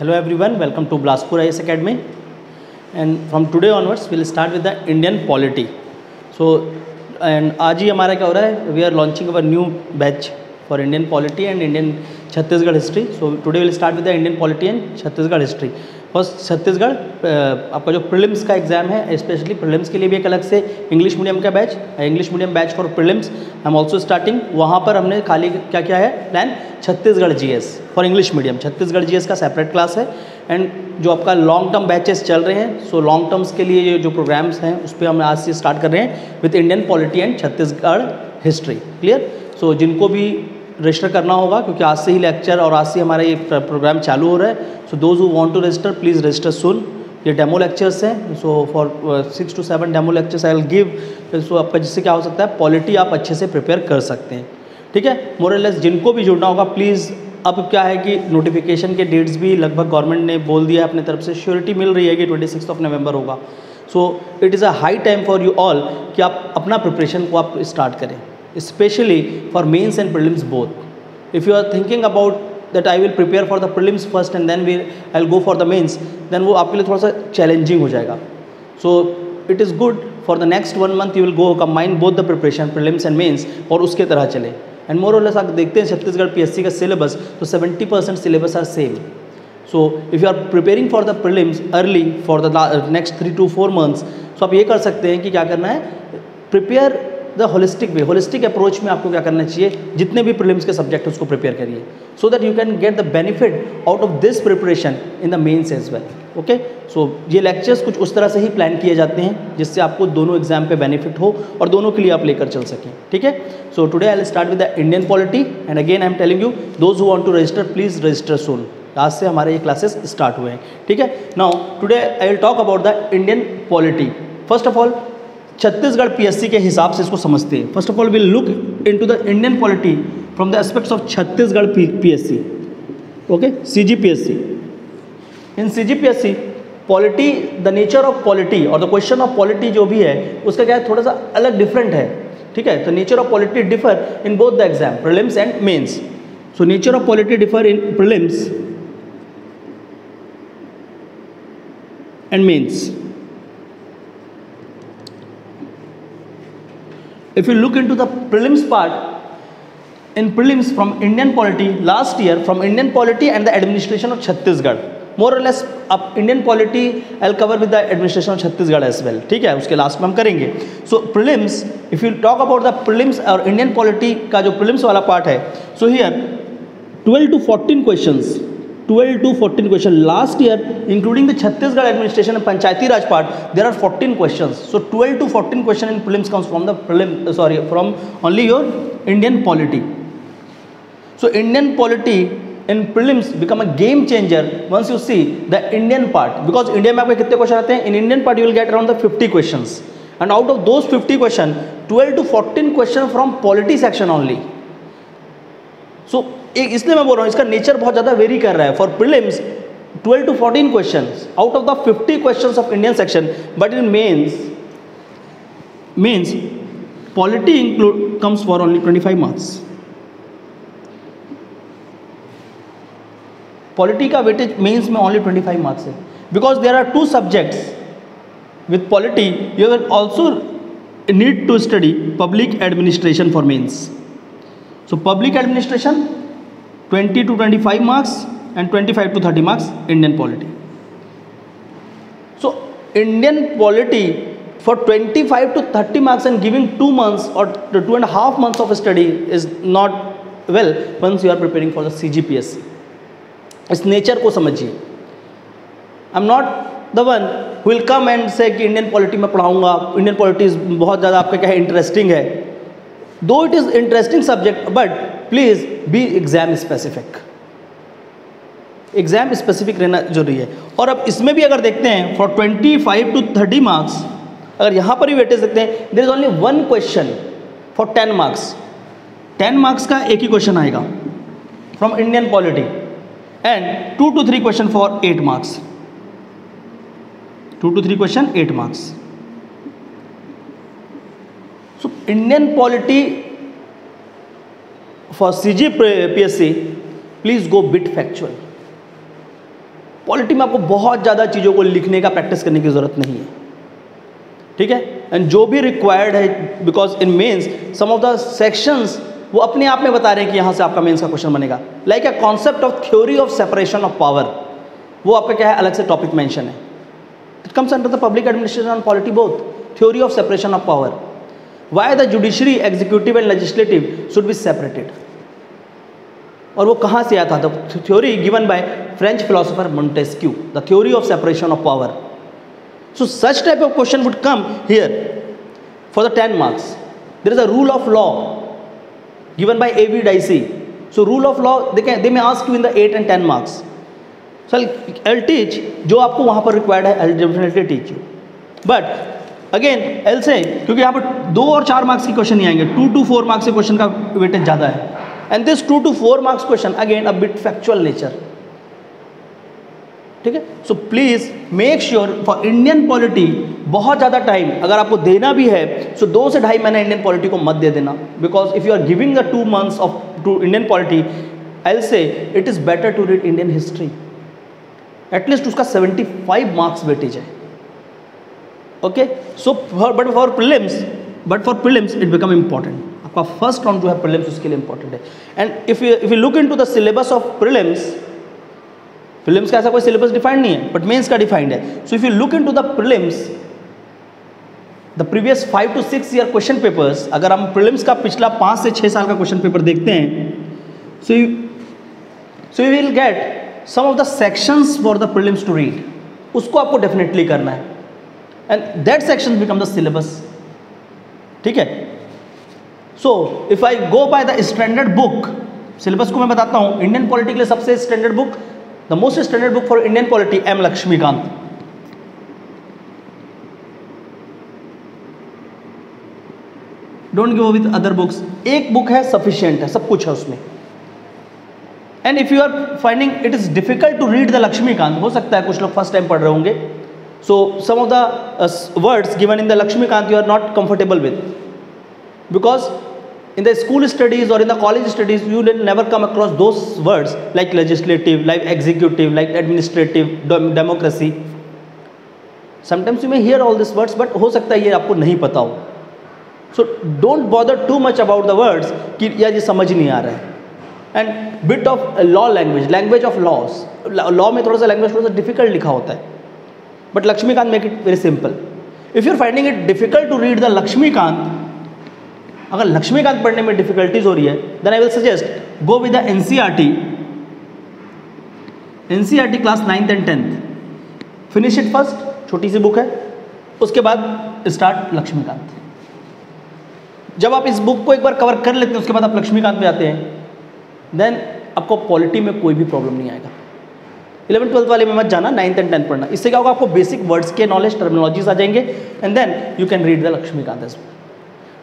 Hello everyone welcome to Bilaspur I S academy and from today onwards will start with the Indian polity so and आज ही हमारा क्या हो रहा है? We are launching our new batch for Indian polity and Indian Chhattisgarh history so today will start with the Indian polity and Chhattisgarh history first Chhattisgarh आपका जो prelims का एग्ज़ाम है स्पेशली प्रिलिम्स के लिए भी एक अलग से इंग्लिश मीडियम का batch English medium batch for prelims I am also starting वहाँ पर हमने खाली क्या क्या है? Plan Chhattisgarh GS for English medium Chhattisgarh GS का सेपरेट क्लास है. एंड जो आपका लॉन्ग टर्म बैचेस चल रहे हैं सो लॉन्ग टर्म्स के लिए जो प्रोग्राम्स हैं, उस पर हम आज से स्टार्ट कर रहे हैं with Indian polity and Chhattisgarh history clear so जिनको भी रजिस्टर करना होगा, क्योंकि आज से ही लेक्चर और आज से हमारा ये प्रोग्राम चालू हो रहा है। So those who want to register please register soon ये डेमो लेक्चर्स हैं। So for six two seven demo lectures I will give so आपका जिससे क्या हो सकता है पॉलिटी आप अच्छे से प्रिपेयर कर सकते हैं। ठीक है? मोरलेस जिनको भी जुड़ना होगा प्लीज़ अब क्या है कि नोटिफिकेशन के डेट्स भी लगभग गवर्नमेंट ने बोल दिया है, अपने तरफ़ से। श्योरिटी मिल रही है कि ट्वेंटी सिक्स ऑफ़ नवंबर होगा। So it is a high time for you all कि आप अपना प्रिपरेशन को आप स्टार्ट करें। Specially for mains and prelims both if you are thinking about that I will prepare for the prelims first and then we I will go for the mains then वो आपके लिए थोड़ा सा challenging हो जाएगा. So it is good for the next one month you will go combine both the preparation prelims and mains और उसके तरह चले. एंड मोर ओलेस आप देखते हैं छत्तीसगढ़ पीएससी का सिलेबस तो 70 percent syllabus are same so if you are preparing for the prelims early for the next three two four months तो आप ये कर सकते हैं कि क्या करना है? Prepare the holistic way holistic approach में आपको क्या करना चाहिए? जितने भी प्रिलिम्स के सब्जेक्ट उसको प्रिपेयर करिए so that you can get the benefit out of this preparation in the mains as well okay so ये लेक्चर्स कुछ उस तरह से ही प्लान किए जाते हैं, जिससे आपको दोनों एग्ज़ाम पे बेनिफिट हो और दोनों के लिए आप लेकर चल सकें। ठीक है? So today I start with the Indian polity and again I am telling you those who want to register please register soon आज से हमारे ये क्लासेस स्टार्ट हुए हैं। ठीक है? Now today I will talk about the Indian polity first of all Chhattisgarh PSC के हिसाब से इसको समझते हैं। First of all will look into the Indian polity from the aspects of Chhattisgarh PSC okay CGPSC in CGPSC polity the nature of polity और the question of polity जो भी है, उसका क्या है? थोड़ा सा अलग डिफरेंट है। ठीक है? तो nature of polity differ in both the exam prelims and mains so nature of polity differ in prelims and mains if you look into the prelims part in prelims from indian polity last year from indian polity and the administration of chhattisgarh more or less अब Indian polity I cover with the administration of Chhattisgarh as well ठीक है उसके last में हम करेंगे so prelims if you talk about the prelims और Indian polity का जो प्रिलिम्स वाला पार्ट है so here 12 to 14 questions 12 to 14 question last year including the chhattisgarh administration and panchayati raj part there are 14 questions so 12 to 14 question in prelims comes from the prelim uh, sorry from only your indian polity so indian polity in prelims become a game changer once you see the indian part because india में आपके कितने question आते हैं in indian part you will get around the 50 questions and out of those 50 question 12 to 14 question from polity section only so एक इसलिए मैं बोल रहा हूँ, इसका नेचर बहुत ज़्यादा वेरी कर रहा है। For prelims 12 to 14 question out of the 50 question of Indian section but in mains means polity include, comes for only 25 marks. Polity का वेटेज मेंस में ओनली 25 मार्क्स है। Because there are two subjects with polity you will also need to study public administration for mains so twenty to twenty five marks and twenty five to thirty marks Indian polity. So Indian polity for twenty five to thirty marks and giving two months और two and half months of study is not well once you are preparing for the C G P S C इस nature को समझिए। I am not the one welcome and say कि Indian polity में पढ़ाऊँगा। Indian polity बहुत ज़्यादा आपका क्या है इंटरेस्टिंग है। Though it is interesting subject but please be exam specific exam specific रहना ज़रूरी है। और अब इसमें भी अगर देखते हैं फॉर 25 टू 30 मार्क्स अगर यहाँ पर भी वेटेज देखते हैं there is only one question for 10 marks 10 marks का एक ही क्वेश्चन आएगा from Indian polity and two two three question for eight marks two two three question eight marks so Indian polity for CG PSC, please go bit factual polity में आपको बहुत ज़्यादा चीज़ों को लिखने का प्रैक्टिस करने की ज़रूरत नहीं है। ठीक है? एंड जो भी रिक्वायर्ड है because in mains some of the sections वो अपने आप में बता रहे हैं कि यहाँ से आपका मेन्स का क्वेश्चन बनेगा। Like a concept of theory of separation of power वो आपका क्या है? अलग से टॉपिक मेंशन है। It comes under the public administration on polity both theory of separation of power why the judiciary executive and legislative should be separated और वो कहाँ से आया था theory given by French philosopher Montesquieu the theory of separation of power so such type of question would come here for the ten marks there is a rule of law given by A.V. Dicey. So rule of law, they, can, they may ask you in the 8 and 10 marks. So I'll, I'll teach, जो आपको वहाँ पर required है, I'll definitely teach you. But again else क्योंकि यहाँ पर दो और चार मार्क्स के क्वेश्चन नहीं आएँगे। टू टू फोर मार्क्स के क्वेश्चन का वेटेज ज़्यादा है। And this two to four marks question again a bit factual nature ठीक है? So please make sure for Indian polity बहुत ज़्यादा टाइम अगर आपको देना भी है सो so दो से ढाई महीने इंडियन पॉलिटी को मत दे देना। Because if you are giving the two months of to Indian polity else it is better to read Indian history at least उसका 75 मार्क्स वेटेज है। Okay so but for prelims but for prelims it become important आपका first round जो है prelims उसके लिए important है. And if if you look into the syllabus of prelims prelims का ऐसा कोई सिलेबस डिफाइंड नहीं है बट मेंस का डिफाइंड है. So if you look into the prelims the previous five to six year question papers अगर हम prelims का पिछला पाँच से छः साल का क्वेश्चन पेपर देखते हैं so you so you will get some of the sections for the prelims to read उसको आपको डेफिनेटली करना है. And that section become the syllabus ठीक है? So if I go by the standard book syllabus को मैं बताता हूँ इंडियन पॉलिटी के लिए सबसे standard book the most standard book for Indian polity M Laxmikanth don't go with other books एक बुक है सफिशियंट है, सब कुछ है उसमें. And if you are finding it is difficult to read the Laxmikanth हो सकता है कुछ लोग फ़र्स्ट टाइम पढ़ रहे होंगे so some of the words given in the Laxmikanth you are not comfortable with because in the school studies or in the college studies you will never come across those words like legislative like executive like administrative democracy sometimes you may hear all these words but हो सकता है ये आपको नहीं पता हो so don't bother too much about the words कि यार ये समझ नहीं आ रहा है and bit of law language language of laws law में थोड़ा सा लैंग्वेज थोड़ा सा डिफ़िकल्ट लिखा होता है but Laxmikanth make it very simple if you are finding it difficult to read the Laxmikanth अगर लक्ष्मीकांत पढ़ने में डिफिकल्टीज हो रही है then I will suggest go with the N C R T N C R T class ninth and tenth finish it first छोटी सी book है. उसके बाद स्टार्ट लक्ष्मीकांत जब आप इस बुक को एक बार कवर कर लेते हैं, उसके बाद आप लक्ष्मीकांत में आते हैं देन आपको पॉलिटी में कोई भी प्रॉब्लम नहीं आएगा. इलेवन, ट्वेल्थ वाले में मत जाना नाइन्थ एंड टेंथ पढ़ना। इससे क्या होगा, आपको बेसिक वर्ड्स के नॉलेज टर्मिनोलॉजीज आ जाएँगे and then you can read the Laxmikanth as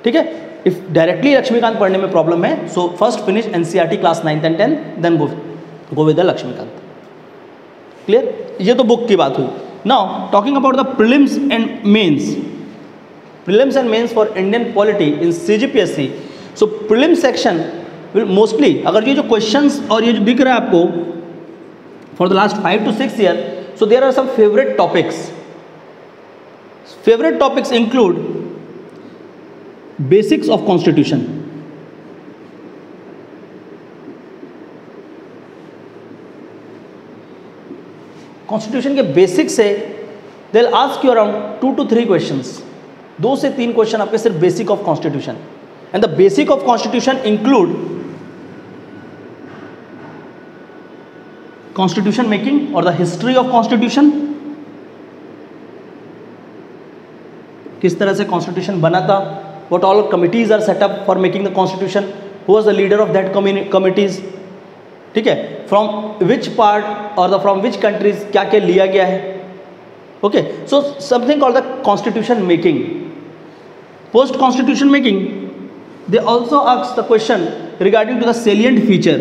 ठीक है? इफ़ डायरेक्टली लक्ष्मीकांत पढ़ने में प्रॉब्लम है so first finish N class ninth and tenth then go go with the Laxmikanth clear ये तो बुक की बात हुई। Now talking about the prelims and mains prelims and mains for Indian polity in CGPSC. So, prelim section will mostly, अगर ये जो questions और ये जो दिख रहा है आपको for the last five to six year so there are some favourite topics favourite topics include basics of constitution constitution के बेसिक्स से they ask you around two to three question दो से तीन क्वेश्चन आपके सिर्फ़ basic of constitution and the basic of constitution include constitution making और the history of constitution किस तरह से कॉन्स्टिट्यूशन बना था? What all committees are set up for making the constitution who was the leader of that committees ठीक है from which part और the from which countries क्या क्या लिया गया है? Okay so something call the constitution making post constitution making they also ask the question regarding to the salient feature,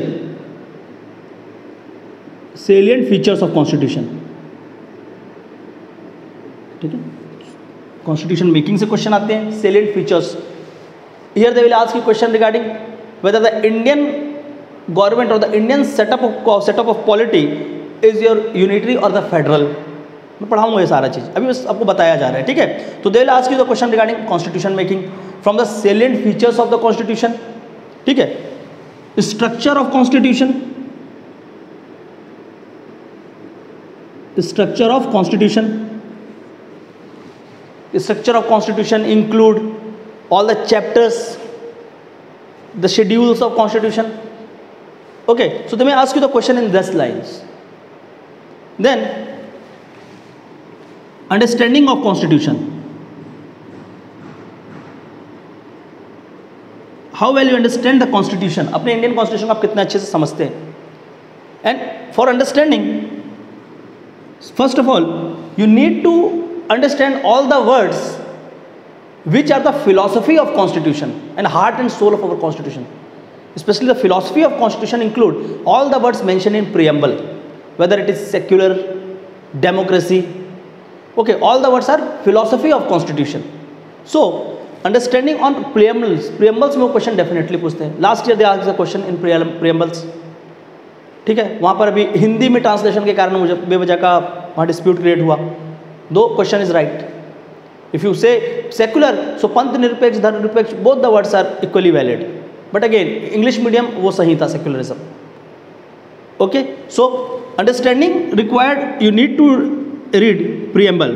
salient features of constitution. ठीक है? Constitution making से question आते हैं salient features here they will ask you question regarding whether the Indian government और the Indian setup of setup of polity is your unitary और the federal मैं पढ़ाऊँगा ये सारा चीज़। अभी बस आपको बताया जा रहा है, ठीक है? तो दे आज की question regarding constitution making from the salient features of the constitution ठीक है? Structure of constitution structure of constitution structure of constitution include all the chapters the schedules of constitution okay so let me ask you the question in this lines then understanding of constitution how well you understand the constitution अपने Indian constitution आप कितने अच्छे से समझते हैं and for understanding first of all you need to understand all the words which are the philosophy of constitution and heart and soul of our constitution especially the philosophy of constitution include all the words mentioned in preamble whether it is secular democracy okay all the words are philosophy of constitution so understanding on preambles preambles में question definitely पूछते हैं last year they asked the question in preambles ठीक है? वहाँ पर अभी हिंदी में translation के कारण मुझे बेवजह का वहाँ डिस्प्यूट क्रिएट हुआ। दो question is right if you say secular so पंथ निरपेक्ष, धर्म निरपेक्ष both the words are equally valid but again English medium वो सही था secularism okay so understanding required you need to read preamble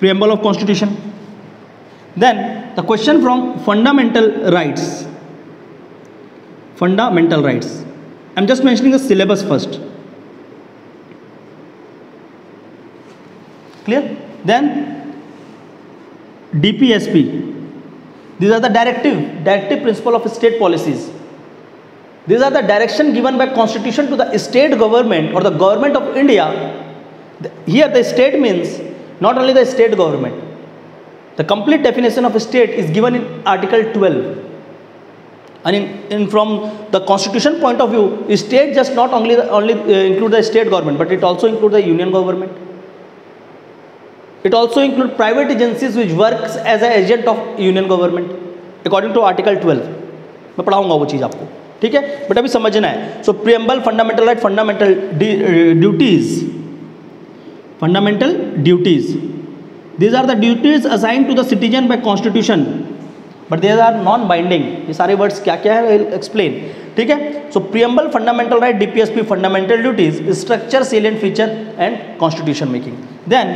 preamble of constitution then the question from fundamental rights fundamental rights. I'm just mentioning the syllabus first. Clear? Then DPSP. These are the directive, directive principle of state policies. These are the direction given by constitution to the state government or the government of India. Here the state means not only the state government. The complete definition of state is given in Article 12 and in, in from the constitution point of view state just not only the, only uh, include the state government but it also include the union government it also include private agencies which works as an agent of union government according to article 12 मैं पढ़ाऊंगा वो चीज़ आपको ठीक है but अभी समझना है so preamble fundamental right fundamental duties fundamental duties these are the duties assigned to the citizen by constitution but there are non binding ये सारे वर्ड्स क्या क्या है एक्सप्लेन ठीक है? So preamble fundamental right DPSP fundamental duties structure salient feature and constitution making then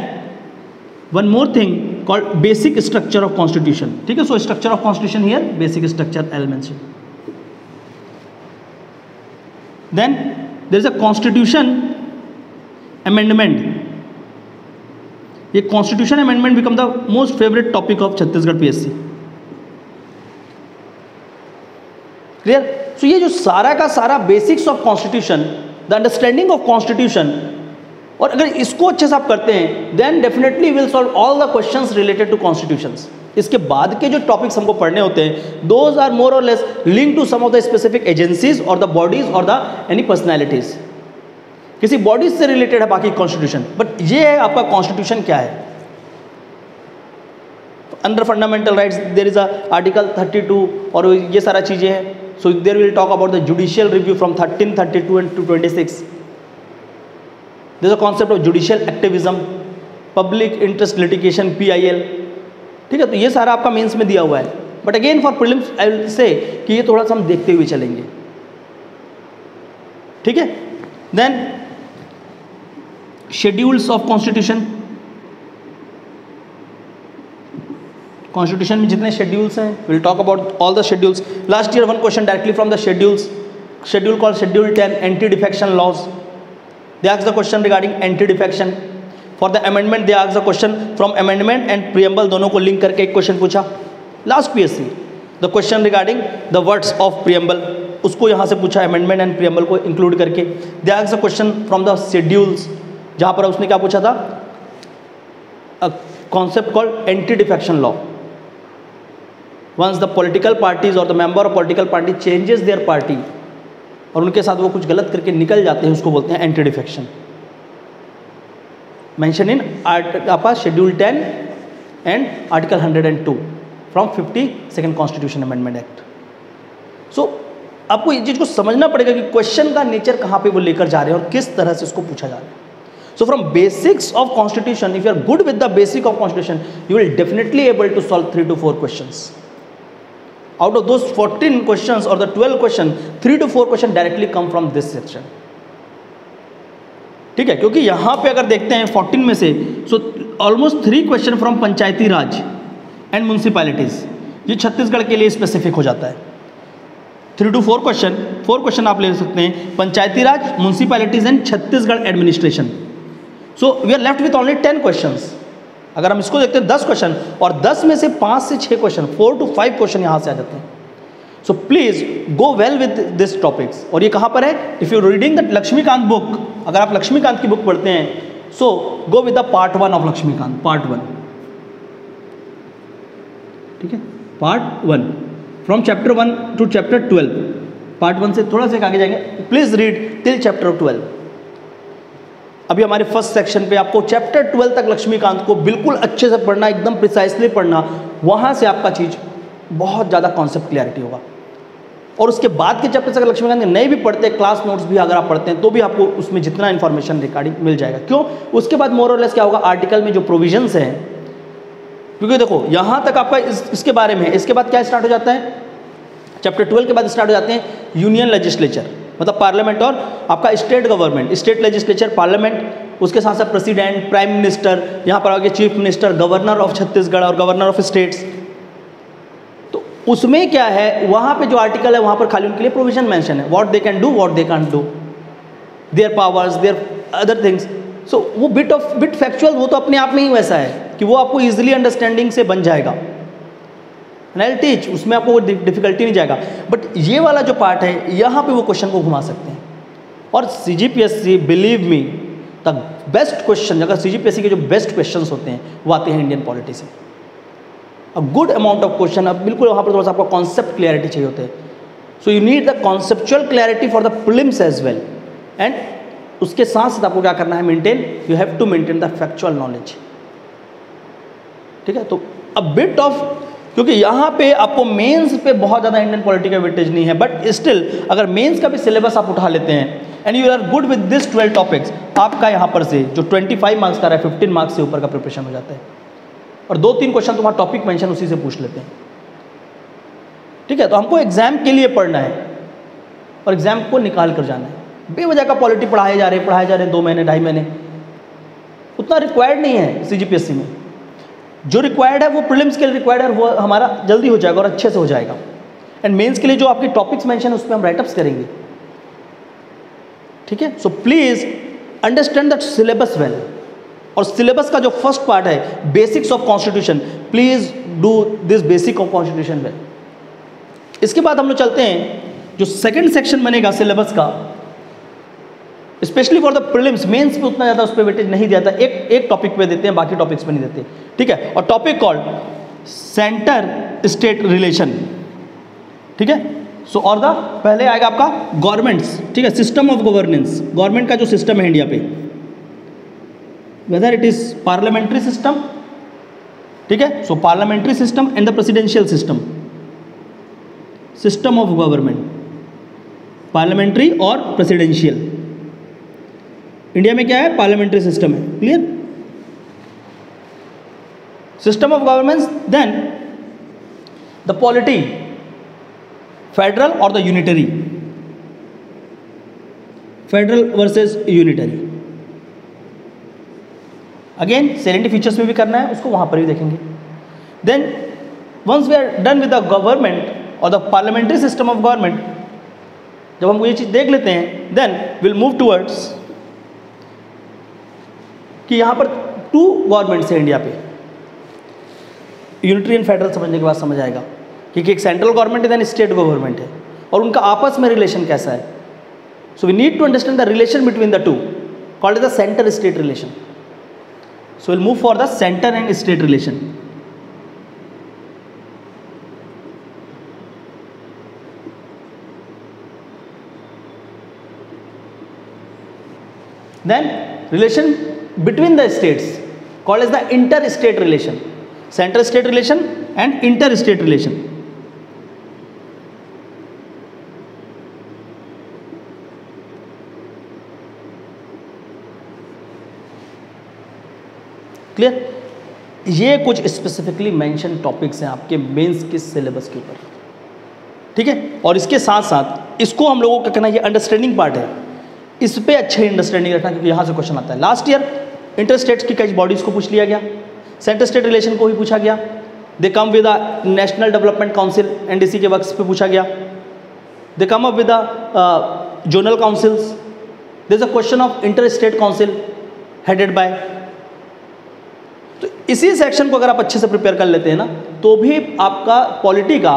one more thing called basic structure of constitution ठीक है? So structure of constitution here basic structure elements then there is a constitution amendment ये constitution amendment become the most favourite topic of Chhattisgarh PSC clear so ये जो सारा का सारा basics of constitution the understanding of constitution और अगर इसको अच्छे से आप करते हैं then definitely will solve all the questions related to constitution इसके बाद के जो टॉपिक्स हमको पढ़ने होते हैं दोज आर मोर और less link to some of the specific agencies और द बॉडीज और द एनी पर्सनैलिटीज किसी बॉडीज से रिलेटेड है बाकी कॉन्स्टिट्यूशन बट ये है आपका कॉन्स्टिट्यूशन क्या है? Under fundamental rights there is a article 32 और ये सारा चीज़ें हैं। So there we'll talk about the judicial review from 1332 and to 26. There's a concept of judicial activism, public interest litigation, PIL. ठीक है तो ये सारा आपका मेंस में दिया हुआ है but again for prelims I will say कि ये थोड़ा सा हम देखते हुए चलेंगे ठीक है then schedules of constitution constitution में जितने शेड्यूल्स हैं will talk about all the schedules last year one question directly from the schedules schedule call schedule ten anti defection laws they asks the question regarding anti defection for the amendment they asks the question from amendment and preamble दोनों को link करके एक question पूछा. Last P S C the question regarding the words of preamble उसको यहाँ से पूछा amendment and preamble को इंक्लूड करके. They आक्स the question from the schedules जहाँ पर उसने क्या पूछा था? Concept called anti defection law once the political parties और the member of political party changes their party और उनके साथ वो कुछ गलत करके निकल जाते हैं, उसको बोलते हैं एंटी डिफेक्शन मैंशन इन आपका schedule ten and article hundred and two from fifty second constitution amendment act so आपको ये चीज़ को समझना पड़ेगा कि क्वेश्चन का नेचर कहाँ पे वो लेकर जा रहे हैं और किस तरह से उसको पूछा जा रहा है। So from basics of constitution if you are good with the basic of constitution you will definitely able to solve three to four question out of those fourteen question और the twelve question three to four question directly come from this section ठीक है? क्योंकि यहाँ पे अगर देखते हैं 14 में से so almost three question from Panchayati Raj and municipalities ये छत्तीसगढ़ के लिए स्पेसिफिक हो जाता है। Three to four question four question आप ले सकते हैं, Panchayati Raj municipalities and Chhattisgarh administration so we are left with only ten question अगर हम इसको देखते हैं, दस क्वेश्चन और दस में से पाँच से छः question four to five question यहाँ से आ जाते हैं। So please go well with this topics और ये कहाँ पर है? If you reading the Laxmikanth book अगर आप लक्ष्मीकांत की बुक पढ़ते हैं so go with the part one of Laxmikanth part one ठीक है? Part one from chapter one to chapter twelve part one से थोड़ा सा आगे जाएँगे। Please read till chapter twelve अभी हमारे फ़र्स्ट सेक्शन पे आपको चैप्टर ट्वेल्व तक लक्ष्मीकांत को बिल्कुल अच्छे से पढ़ना एकदम प्रिसाइसली पढ़ना वहाँ से आपका चीज़ बहुत ज़्यादा कॉन्सेप्ट क्लैरिटी होगा। और उसके बाद के चैप्टर अगर लक्ष्मीकांत नहीं भी पढ़ते क्लास नोट्स भी अगर आप पढ़ते हैं तो भी आपको उसमें जितना इन्फॉर्मेशन रिकॉर्डिंग मिल जाएगा। क्यों? उसके बाद मोर लेस क्या होगा? आर्टिकल में जो प्रोविजंस हैं क्योंकि देखो यहाँ तक आपका इस, इसके बारे में इसके बाद क्या स्टार्ट हो जाता है? चैप्टर ट्वेल्व के बाद स्टार्ट हो जाते हैं यूनियन लेजिस्लेचर मतलब पार्लियामेंट और आपका state government, state legislature parliament, उसके साथ साथ प्रेसिडेंट प्राइम मिनिस्टर यहाँ पर आगे chief minister governor of Chhattisgarh और गवर्नर ऑफ़ स्टेट्स तो उसमें क्या है? वहाँ पे जो आर्टिकल है, वहाँ पर खाली उनके लिए प्रोविज़न मेंशन है। What they can do what they can do their powers their other things so वो बिट ऑफ़ बिट फैक्चुअल वो तो अपने आप में ही वैसा है कि वो आपको ईजिली अंडरस्टैंडिंग से बन जाएगा। एल टीच उसमें आपको डिफिकल्टी नहीं जाएगा। बट ये वाला जो पार्ट है, यहाँ पे वो क्वेश्चन को घुमा सकते हैं। और C G P S C believe me the best question अगर C G P S C के जो बेस्ट क्वेश्चन होते हैं, वो आते हैं इंडियन पॉलिटी से। A good amount of question अब बिल्कुल वहाँ पर थोड़ा सा आपको कॉन्सेप्ट क्लियरिटी चाहिए होते हैं। So you need the conceptual clarity for the films as well and उसके साथ साथ आपको क्या करना है maintain you have to maintain the factual knowledge ठीक है? तो अ बिट ऑफ़ क्योंकि यहाँ पे आपको मेंस पे बहुत ज़्यादा इंडियन पॉलिटी का वेटेज नहीं है बट स्टिल अगर मेंस का भी सिलेबस आप उठा लेते हैं and you are good with this twelve topics आपका यहाँ पर से जो 25 मार्क्स का रहा है 15 मार्क्स से ऊपर का प्रिपरेशन हो जाता है। और दो तीन क्वेश्चन तुम्हारा टॉपिक मैंशन उसी से पूछ लेते हैं। ठीक है तो हमको एग्ज़ाम के लिए पढ़ना है, और एग्ज़ाम को निकाल कर जाना है। बेवजह का पॉलिटी पढ़ाए जा रहे हैं पढ़ाए जा रहे हैं दो महीने, ढाई महीने। उतना रिक्वायर्ड नहीं है सीजीपीएससी में। जो रिक्वायर्ड है, वो प्रिलिम्स के लिए रिक्वायर्ड है वो हमारा जल्दी हो जाएगा और अच्छे से हो जाएगा। एंड मेंस के लिए जो आपके टॉपिक्स मेंशन है उस पर हम राइटअप्स करेंगे। ठीक है? So please understand that syllabus well और सिलेबस का जो फ़र्स्ट पार्ट है basics of constitution please do this basic of constitution well इसके बाद हम लोग चलते हैं, जो सेकेंड सेक्शन बनेगा सिलेबस का specially for the prelims mains पे उतना ज़्यादा उस पर वेटेज नहीं दिया था एक एक टॉपिक पे देते हैं, बाकी टॉपिक्स पे नहीं देते। ठीक है? और topic called centre state relation ठीक है? सो और द पहले आएगा आपका गवर्नमेंट्स ठीक है? सिस्टम ऑफ़ गवर्नेंस गवर्नमेंट का जो सिस्टम है इंडिया पे. Whether it is parliamentary system ठीक है? So parliamentary system and the presidential system system of government parliamentary और प्रेसिडेंशियल इंडिया में क्या है? पार्लियामेंट्री सिस्टम है. Clear system of governance then the polity federal और the unitary federal versus unitary again salient features में भी करना है, उसको वहाँ पर भी देखेंगे। Then once we are done with the government और the parliamentary system of government जब हम ये चीज़ देख लेते हैं देन विल मूव टूवर्ड्स कि यहाँ पर टू गवर्नमेंट्स हैं इंडिया पे। यूनिटरी एंड फेडरल समझने के बाद समझ आएगा क्योंकि एक सेंट्रल गवर्नमेंट है देन स्टेट गवर्नमेंट है। और उनका आपस में रिलेशन कैसा है? So we need to understand the relation between the two called the centre state relation so will move for the centre and state relation then relation between the states, called as the inter-state relation. Central state relation and inter state relation. Clear ये कुछ specifically mention topics हैं आपके mains के syllabus के ऊपर। ठीक है? और इसके साथ साथ इसको हम लोगों का कहना ये अंडरस्टैंडिंग पार्ट है। इस पर अच्छे अंडरस्टैंडिंग रखना, क्योंकि यहाँ से क्वेश्चन आता है। लास्ट ईयर इंटर स्टेट्स की कई बॉडीज़ को पूछ लिया गया। सेंटर स्टेट रिलेशन को ही पूछा गया। They come with national development council NDC के वक्त पे पूछा गया। They come up with zonal councils this a question of inter state council headed by तो इसी सेक्शन को अगर आप अच्छे से प्रिपेयर कर लेते हैं ना तो भी आपका पॉलिटी का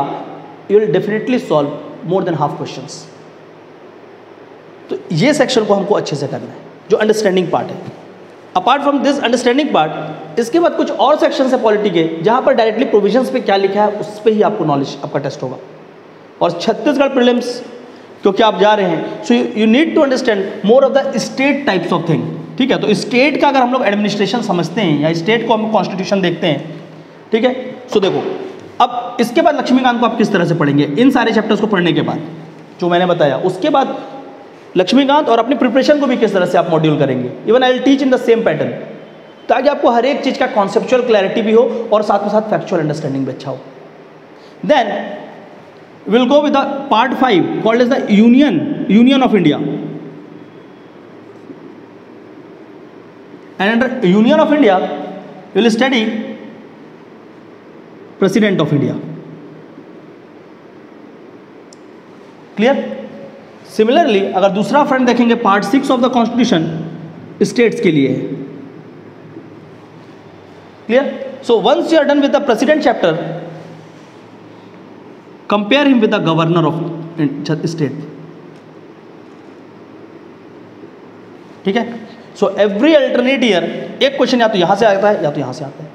you will definitely solve more than half question तो ये सेक्शन को हमको अच्छे से करना है, जो अंडरस्टैंडिंग पार्ट है। Apart from this understanding part इसके बाद कुछ और सेक्शन है पॉलिटी के, जहाँ पर डायरेक्टली प्रोविजंस पे क्या लिखा है, उस पर ही आपको नॉलेज आपका टेस्ट होगा। और छत्तीसगढ़ प्रिलिम्स क्योंकि आप जा रहे हैं so you need to understand more of the state types of thing ठीक है? तो स्टेट का अगर हम लोग एडमिनिस्ट्रेशन समझते हैं, या स्टेट को हम कॉन्स्टिट्यूशन देखते हैं, ठीक है? सो देखो, अब इसके बाद लक्ष्मीकांत को आप किस तरह से पढ़ेंगे? इन सारे चैप्टर्स को पढ़ने के बाद, जो मैंने बताया, उसके बाद लक्ष्मीकांत और अपनी प्रिपरेशन को भी किस तरह से आप मॉड्यूल करेंगे? Even I will teach in the same pattern ताकि आपको हर एक चीज़ का कॉन्सेप्चुअल क्लैरिटी भी हो और साथ में साथ फैक्चुअल अंडरस्टैंडिंग भी अच्छा हो। Then will go with part five called is the union union of India and under union of India will study president of India clear similarly अगर दूसरा फ्रंट देखेंगे part six of the constitution states के लिए। Clear so once you are done with the president chapter compare him with the governor of state ठीक है? सो every alternate year एक question या तो यहाँ से आता है, या तो यहाँ से आता है।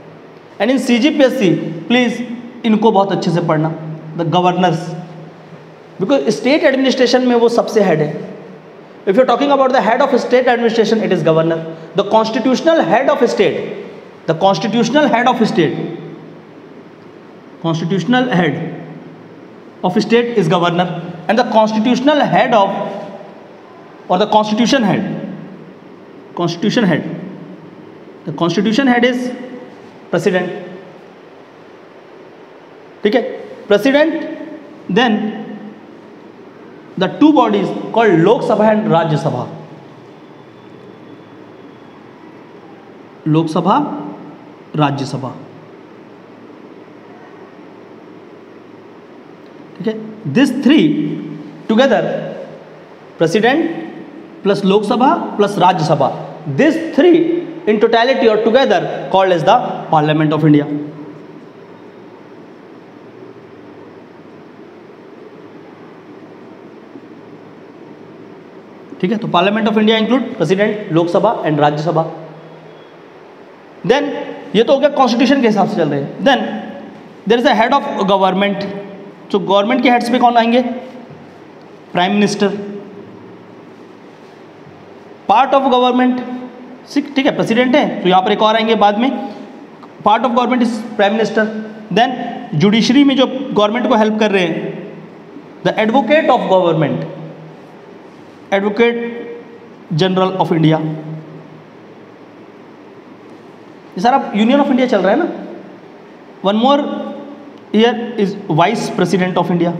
And in C G P S C please इनको बहुत अच्छे से पढ़ना। The governors because state administration में वो सबसे हेड है। If you talking about the head of state administration it is governor the constitutional head of state the constitutional head of state constitutional head of state is governor and the constitutional head of और the constitution head constitution head the constitution head is president ठीक है? President then the two bodies call Lok Sabha and Rajya Sabha Lok Sabha Rajya Sabha ठीक है this three together president plus Lok Sabha plus Rajya Sabha this three in totality और together called is the parliament of India ठीक है? तो parliament of India include president Lok Sabha and Rajya Sabha then ये तो हो गया constitution के हिसाब से चल रहे हैं। Then there is a head of government तो गवर्नमेंट के हेड्स पे कौन आएँगे? Prime minister part of government ठीक है प्रेसिडेंट है तो यहाँ पर एक और आएँगे बाद में। Part of government is prime minister then judiciary में जो गवर्नमेंट को हेल्प कर रहे हैं the advocate of government advocate general of India ये सर यूनियन ऑफ़ इंडिया चल रहा है ना? One more year is vice president of India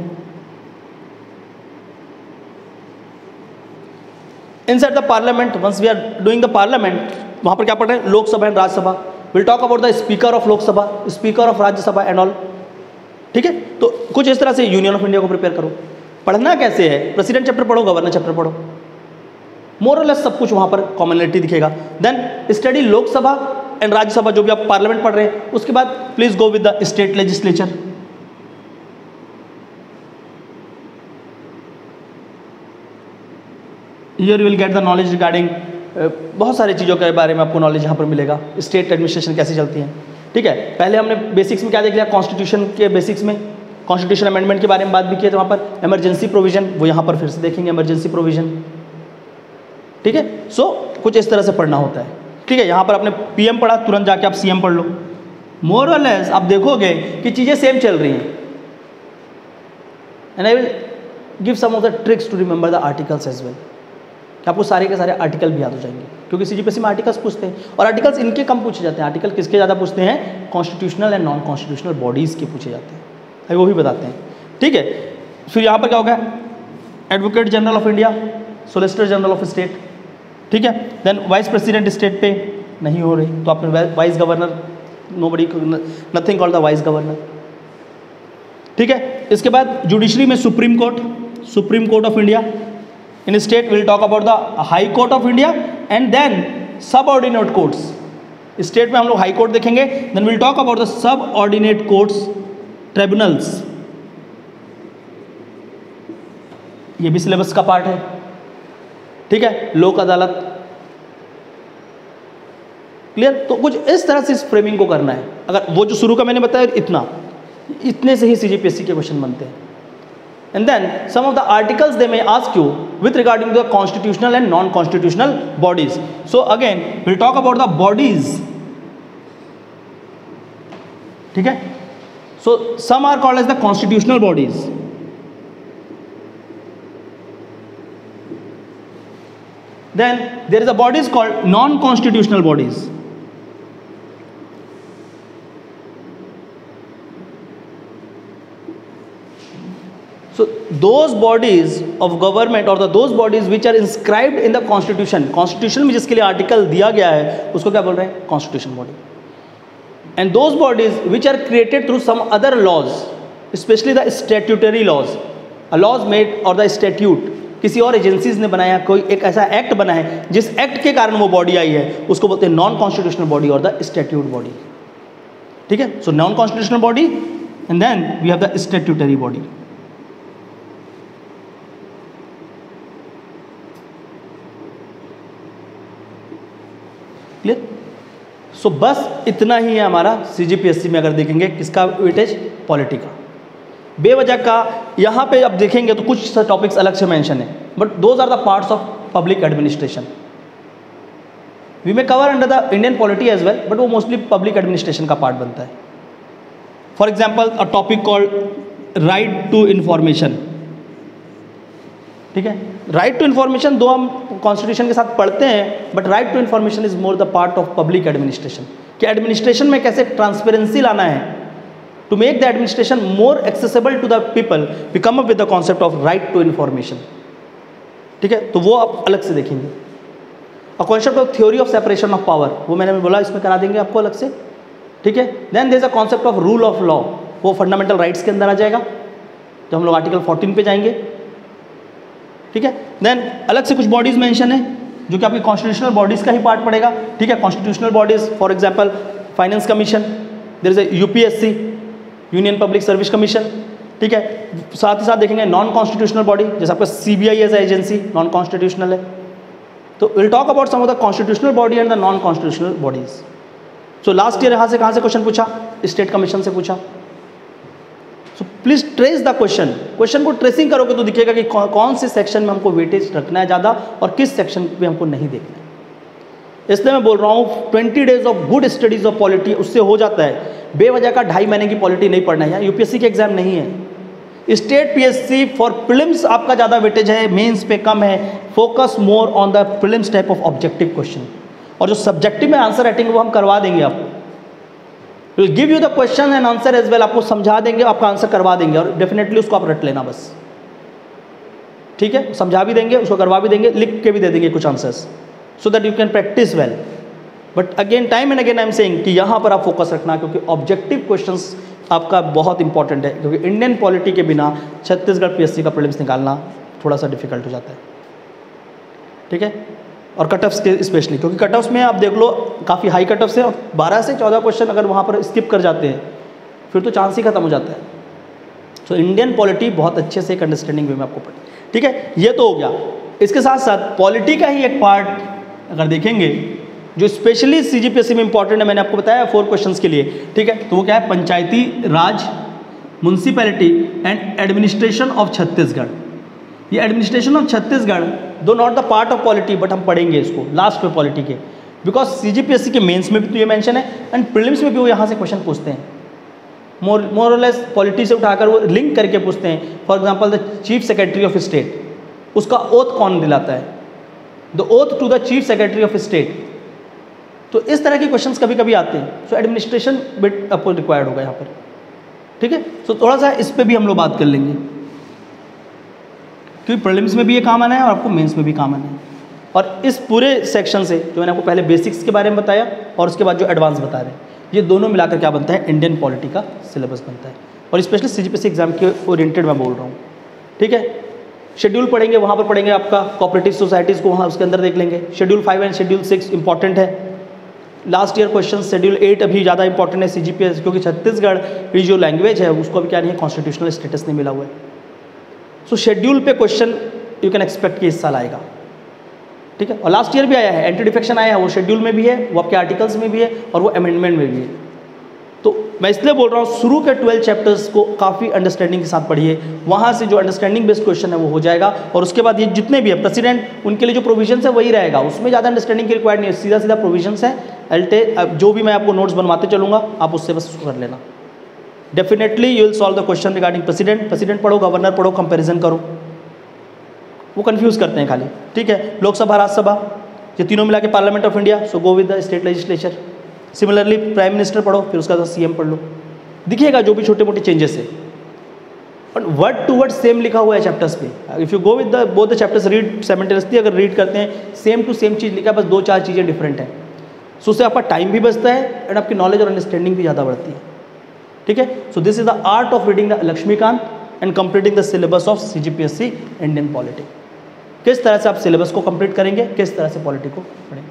inside the parliament once we are doing the parliament वहाँ पर क्या पढ़ रहे हैं? Lok Sabha and Rajya Sabha will talk about the speaker of Lok Sabha speaker of Rajya Sabha and all ठीक है? तो कुछ इस तरह से यूनियन ऑफ़ इंडिया को प्रिपेयर करो। पढ़ना कैसे है? प्रेसिडेंट चैप्टर पढ़ो गवर्नर चैप्टर पढ़ो। मोरलेस सब कुछ वहाँ पर कॉमनलिटी दिखेगा। Then study Lok Sabha and Rajya Sabha जो भी आप पार्लियामेंट पढ़ रहे हैं, उसके बाद please go with the state legislature you will get the knowledge regarding बहुत सारी चीज़ों के बारे में आपको नॉलेज यहाँ पर मिलेगा। स्टेट एडमिनिस्ट्रेशन कैसे चलती है। ठीक है? पहले हमने बेसिक्स में क्या देख लिया? कॉन्स्टिट्यूशन के बेसिक्स में। कॉन्स्टिट्यूशन अमेंडमेंट के बारे में बात भी की है तो वहाँ पर इमरजेंसी प्रोविज़न वो यहाँ पर फिर से देखेंगे इमरजेंसी प्रोविज़न ठीक है? सो कुछ इस तरह से पढ़ना होता है। ठीक है? यहाँ पर आपने पीएम पढ़ा, तुरंत जाके आप सीएम पढ़ लो। मोर और लेस आप देखोगे कि चीज़ें सेम चल रही हैं। And I will give some of the tricks to remember the articles as well कि आपको सारे के सारे आर्टिकल भी याद हो जाएँगे। क्योंकि सी में आर्टिकल्स पूछते हैं। और आर्टिकल्स इनके कम पूछे जाते हैं। आर्टिकल किसके ज़्यादा पूछते हैं? Constitutional and non constitutional bodies के पूछे जाते हैं। अभी वो भी बताते हैं। ठीक है? फिर यहाँ पर क्या होगा? Advocate general of India solicitor general of state ठीक है? देन वाइस प्रेसिडेंट स्टेट पे नहीं हो रही तो आपने vice governor no body nothing call the vice governor ठीक है? इसके बाद जुडिशरी में supreme court supreme court of India in state will talk about the high court of India and then subordinate courts state में हम लोग high court देखेंगे then will talk about the subordinate courts tribunals. ये भी syllabus का part है। ठीक है? लोक अदालत। क्लियर? तो कुछ इस तरह से इस फ्रेमिंग को करना है। अगर वो जो शुरू का मैंने बताया, इतना। इतने से ही सीजीपीएससी के क्वेश्चन बनते हैं। And then some of the articles they may ask you with regarding the constitutional and non constitutional bodies so again will talk about the bodies ठीक है? So some are called as the constitutional bodies then there is a bodies called non constitutional bodies so those bodies of government or the those bodies which are inscribed in the constitution constitution में जिसके लिए article दिया गया है उसको क्या बोल रहे हैं constitution body and those bodies which are created through some other laws, especially the statutory laws, a laws made or the statute, किसी और एजेंसीज ने बनाया, कोई एक ऐसा एक्ट बना है, जिस एक्ट के कारण वो बॉडी आई है, उसको बोलते हैं नॉन कॉन्स्टिट्यूशनल बॉडी और द स्टेट्यूट बॉडी ठीक है? So non constitutional body and then we have the statutory body clear so बस इतना ही है हमारा सीजीपीएससी में अगर देखेंगे किसका वेटेज पॉलिटी का। बेवजह का, यहाँ पे अब देखेंगे तो कुछ टॉपिक्स अलग से मेंशन है but those are the parts of public administration we may cover under the Indian polity as well but वो मोस्टली पब्लिक एडमिनिस्ट्रेशन का पार्ट बनता है। For example a topic called right to information ठीक है? Right to information though हम constitution के साथ पढ़ते हैं but right to information is more the part of public administration कि एडमिनिस्ट्रेशन में कैसे ट्रांसपेरेंसी लाना है? To make the administration more accessible to the people we come up with the concept of right to information ठीक है? तो वो आप अलग से देखेंगे। और concept of theory of separation of power वो मैंने बोला, इसमें करा देंगे आपको अलग से। ठीक है? Then there a concept of rule of law वो फंडामेंटल राइट्स के अंदर आ जाएगा। तो हम लोग आर्टिकल 14 पे जाएँगे। ठीक है? देन अलग से कुछ बॉडीज मेंशन है, जो कि आपकी कॉन्स्टिट्यूशनल बॉडीज का ही पार्ट पड़ेगा। ठीक है? Constitutional bodies for example finance commission there is a UPSC union public service commission ठीक है? साथ ही साथ देखेंगे नॉन कॉन्स्टिट्यूशनल बॉडी जैसे आपका C B I as agency non constitutional है। तो will talk about some of the constitutional body and the non constitutional bodies so last year यहाँ से, कहाँ से क्वेश्चन पूछा? स्टेट कमीशन से पूछा। Please trace the question question को ट्रेसिंग करोगे तो दिखेगा कि कौन, कौन से सेक्शन में हमको वेटेज रखना है ज़्यादा और किस सेक्शन पे हमको नहीं देखना है। इसलिए मैं बोल रहा हूँ twenty days of good studies of polity उससे हो जाता है। बेवजह का ढाई महीने की पॉलिटी नहीं पढ़ना है। यूपीएससी के एग्ज़ाम नहीं है। स्टेट पीएससी फॉर प्रिलिम्स आपका ज़्यादा वेटेज है मेंस पे कम है। Focus more on the prelims type of objective question और जो सब्जेक्टिव में आंसर राइटिंग वो हम करवा देंगे आपको। Will give you the question and answer as well आपको समझा देंगे, आपका आंसर करवा देंगे और डेफिनेटली उसको आप रट लेना बस। ठीक है? समझा भी देंगे, उसको करवा भी देंगे, लिख के भी दे देंगे कुछ answers so that you can practice well but again time and again I am saying कि यहाँ पर आप फोकस रखना क्योंकि ऑब्जेक्टिव क्वेश्चंस आपका बहुत इंपॉर्टेंट है। क्योंकि इंडियन पॉलिटी के बिना छत्तीसगढ़ पीएससी का प्रीलिम्स निकालना थोड़ा सा डिफ़िकल्ट हो जाता है। ठीक है? और कट ऑफ्स के स्पेशली क्योंकि कट ऑफ्स में आप देख लो, काफ़ी हाई कट ऑफ्स हैं और 12 से 14 क्वेश्चन अगर वहाँ पर स्किप कर जाते हैं, फिर तो चांस ही खत्म हो जाता है। सो इंडियन पॉलिटी बहुत अच्छे से एक अंडरस्टैंडिंग वे में आपको पढ़े, ठीक है? ये तो हो गया। इसके साथ साथ पॉलिटी का ही एक पार्ट अगर देखेंगे, जो स्पेशली सी में इंपॉर्टेंट है, मैंने आपको बताया फोर क्वेश्चंस के लिए, ठीक है? तो वो क्या है? Panchayati Raj municipality and administration of Chhattisgarh ये administration of Chhattisgarh do not the part of polity but हम पढ़ेंगे इसको लास्ट में पॉलिटी के। बिकॉज़ सीजीपीएससी के मेंस में भी तो ये मेंशन है एंड प्रीलिम्स में भी वो यहाँ से क्वेश्चन पूछते हैं। मोर मोरलेस पॉलिटी से उठाकर वो लिंक करके पूछते हैं। For example the chief secretary of state उसका ओथ कौन दिलाता है? The oath to the chief secretary of state तो इस तरह के क्वेश्चंस कभी कभी आते हैं। सो एडमिनिस्ट्रेशन बिट आपको रिक्वायर्ड होगा यहाँ पर। ठीक है? सो थोड़ा सा इस पर भी हम लोग बात कर लेंगे। क्योंकि प्रिलिम्स में भी ये काम आना है और आपको मेंस में भी काम आना है। और इस पूरे सेक्शन से जो मैंने आपको पहले बेसिक्स के बारे में बताया और उसके बाद जो एडवांस बता रहे हैं, ये दोनों मिलाकर क्या बनता है? इंडियन पॉलिटी का सिलेबस बनता है। और स्पेशली सी एग्ज़ाम के ओरिएंटेड मैं बोल रहा हूँ। ठीक है? शेड्यूल पढ़ेंगे, वहाँ पर पढ़ेंगे आपका कॉपरेटिव सोसाइटीज़ को वहाँ उसके अंदर देख लेंगे। Schedule five and schedule six important है। Last year question schedule eight अभी ज़्यादा इंपॉर्टेंट है सी क्योंकि छत्तीसगढ़ की जो लैंग्वेज है, उसको अभी क्या नहीं है कॉन्स्टिट्यूशनल स्टेटस नहीं मिला हुआ है। सो शेड्यूल पे क्वेश्चन यू कैन एक्सपेक्ट कि इस साल आएगा। ठीक है? और लास्ट ईयर भी आया है। एंटी डिफेक्शन आया है। वो शेड्यूल में भी है। वो आपके आर्टिकल्स में भी है और वो अमेंडमेंट में भी है। तो मैं इसलिए बोल रहा हूँ, शुरू के ट्वेल्व चैप्टर्स को काफ़ी अंडरस्टैंडिंग के साथ पढ़िए। वहाँ से जो अंडरस्टैंडिंग बेस्ड क्वेश्चन है वो हो जाएगा। और उसके बाद ये जितने भी है प्रेसिडेंट उनके लिए जो प्रोविज़न है, वही रहेगा। उसमें ज़्यादा अंडरस्टैंडिंग की रिक्वायर्ड नहीं है। सीधा सीधा प्रोविज़न है एल्टे जो भी मैं आपको नोट्स बनवाते चलूँगा, आप उससे बस कर लेना। Definitely you will solve the question regarding president president पढ़ो गवर्नर पढ़ो कंपेरिजन करो। वो कंफ्यूज करते हैं खाली। ठीक है? लोकसभा, राज्यसभा, ये तीनों मिला के parliament of India so go with the state legislature similarly prime minister पढ़ो, फिर उसका बाद सीएम पढ़ लो। दिखेगा जो भी छोटे मोटे चेंजेस है। और वर्ड टू वर्ड सेम लिखा हुआ है चैप्टर्स पे। If you go with the both the chapters read simultaneously अगर रीड करते हैं सेम टू सेम चीज़ लिखा है बस दो चार चीज़ें डिफरेंट हैं। सो उससे आपका टाइम भी बचता है एंड आपकी नॉलेज और अंडरस्टैंडिंग भी ज़्यादा बढ़ती है। ठीक है? So this is the art of reading the Laxmikanth and completing the syllabus of C G Indian polity किस तरह से आप सिलेबस को कंप्लीट करेंगे? किस तरह से पॉलिटी को पढ़ेंगे?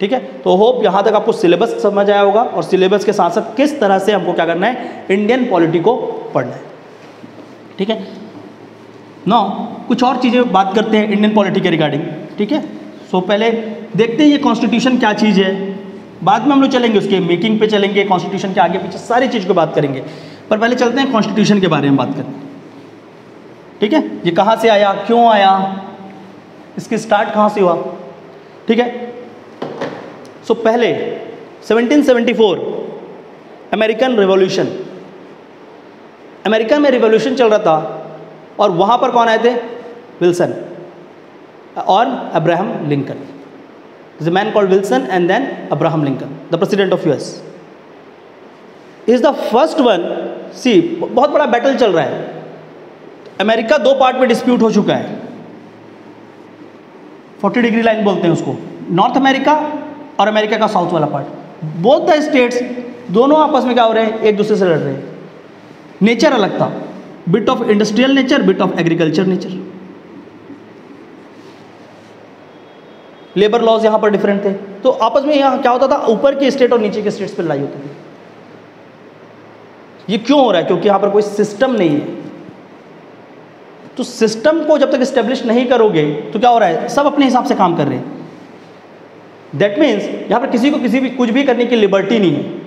ठीक है? तो होप यहाँ तक आपको सिलेबस समझ आया होगा और सिलेबस के साथ साथ किस तरह से हमको क्या करना है? इंडियन पॉलिटी को पढ़ना है। ठीक है? नौ कुछ और चीज़ें बात करते हैं इंडियन पॉलिटी के रिगार्डिंग ठीक है? सो पहले देखते हैं ये कॉन्स्टिट्यूशन क्या चीज़ है। बाद में हम लोग चलेंगे उसके मेकिंग पे चलेंगे कॉन्स्टिट्यूशन के आगे पीछे सारी चीज़ को बात करेंगे। पर पहले चलते हैं कॉन्स्टिट्यूशन के बारे में बात करते हैं। ठीक है? ये कहाँ से आया? क्यों आया? इसकी स्टार्ट कहाँ से हुआ? ठीक है? सो so, पहले 1774 अमेरिकन रिवॉल्यूशन अमेरिका में रिवॉल्यूशन चल रहा था और वहाँ पर कौन आए थे? विल्सन और Abraham Lincoln is a man called Wilson and then Abraham Lincoln the president of US is the first one see बहुत बड़ा बैटल चल रहा है। अमेरिका दो पार्ट में डिस्प्यूट हो चुका है। 40 डिग्री लाइन बोलते हैं उसको। नॉर्थ अमेरिका और अमेरिका का साउथ वाला पार्ट बोथ द स्टेट्स दोनों आपस में क्या हो रहे हैं? एक दूसरे से लड़ रहे हैं। नेचर अलग था। Bit of industrial nature bit of agriculture nature labour laws यहाँ पर डिफरेंट थे। तो आपस में यहाँ क्या होता था? ऊपर के स्टेट और नीचे के स्टेट्स पर लड़ाई होती थी। ये क्यों हो रहा है? क्योंकि यहाँ पर कोई सिस्टम नहीं है। तो सिस्टम को जब तक स्टेब्लिश नहीं करोगे तो क्या हो रहा है? सब अपने हिसाब से काम कर रहे हैं। दैट मीन्स यहाँ पर किसी को किसी भी कुछ भी करने की लिबर्टी नहीं है।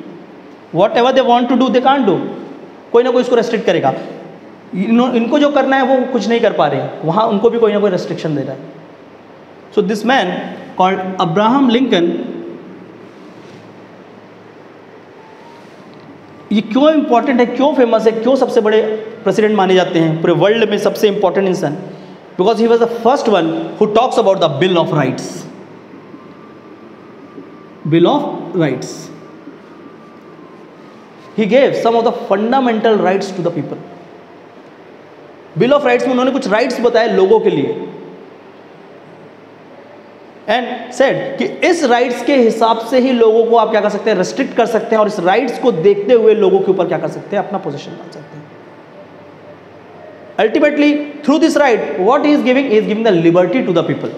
Whatever they want to do they can do कोई ना कोई इसको रेस्ट्रिक्ट करेगा। इनको जो करना है, वो कुछ नहीं कर पा रहे हैं। वहाँ उनको भी कोई ना कोई रेस्ट्रिक्शन दे रहा है। So this man called Abraham Lincoln ये क्यों इंपॉर्टेंट है, क्यों फ़ेमस है, क्यों सबसे बड़े प्रेसिडेंट माने जाते हैं? पूरे वर्ल्ड में सबसे इंपॉर्टेंट इंसान। Because he was the first one who talks about the bill of rights bill of rights he gave some of the fundamental rights to the people bill of rights में उन्होंने कुछ rights बताए लोगों के लिए। And said कि इस rights के हिसाब से ही लोगों को आप क्या कर सकते हैं रेस्ट्रिक्ट कर सकते हैं और इस राइट्स को देखते हुए लोगों के ऊपर क्या कर सकते हैं, अपना पोजिशन डाल सकते हैं। Ultimately through this right what is giving is giving the liberty to the people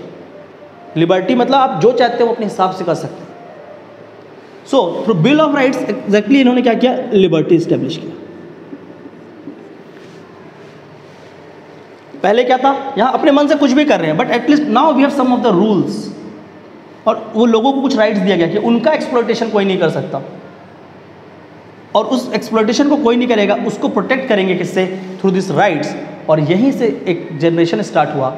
liberty मतलब आप जो चाहते हो अपने हिसाब से कर सकते हैं। So through bill of rights exactly इन्होंने क्या किया? लिबर्टी स्टेब्लिश किया। पहले क्या था? यहाँ अपने मन से कुछ भी कर रहे हैं but at least now we have some of the rules और वो लोगों को कुछ राइट्स दिया गया कि उनका एक्सप्लोटेशन कोई नहीं कर सकता। और उस एक्सप्लोटेशन को कोई नहीं करेगा, उसको प्रोटेक्ट करेंगे किससे? थ्रू दिस राइट्स और यहीं से एक जनरेशन स्टार्ट हुआ।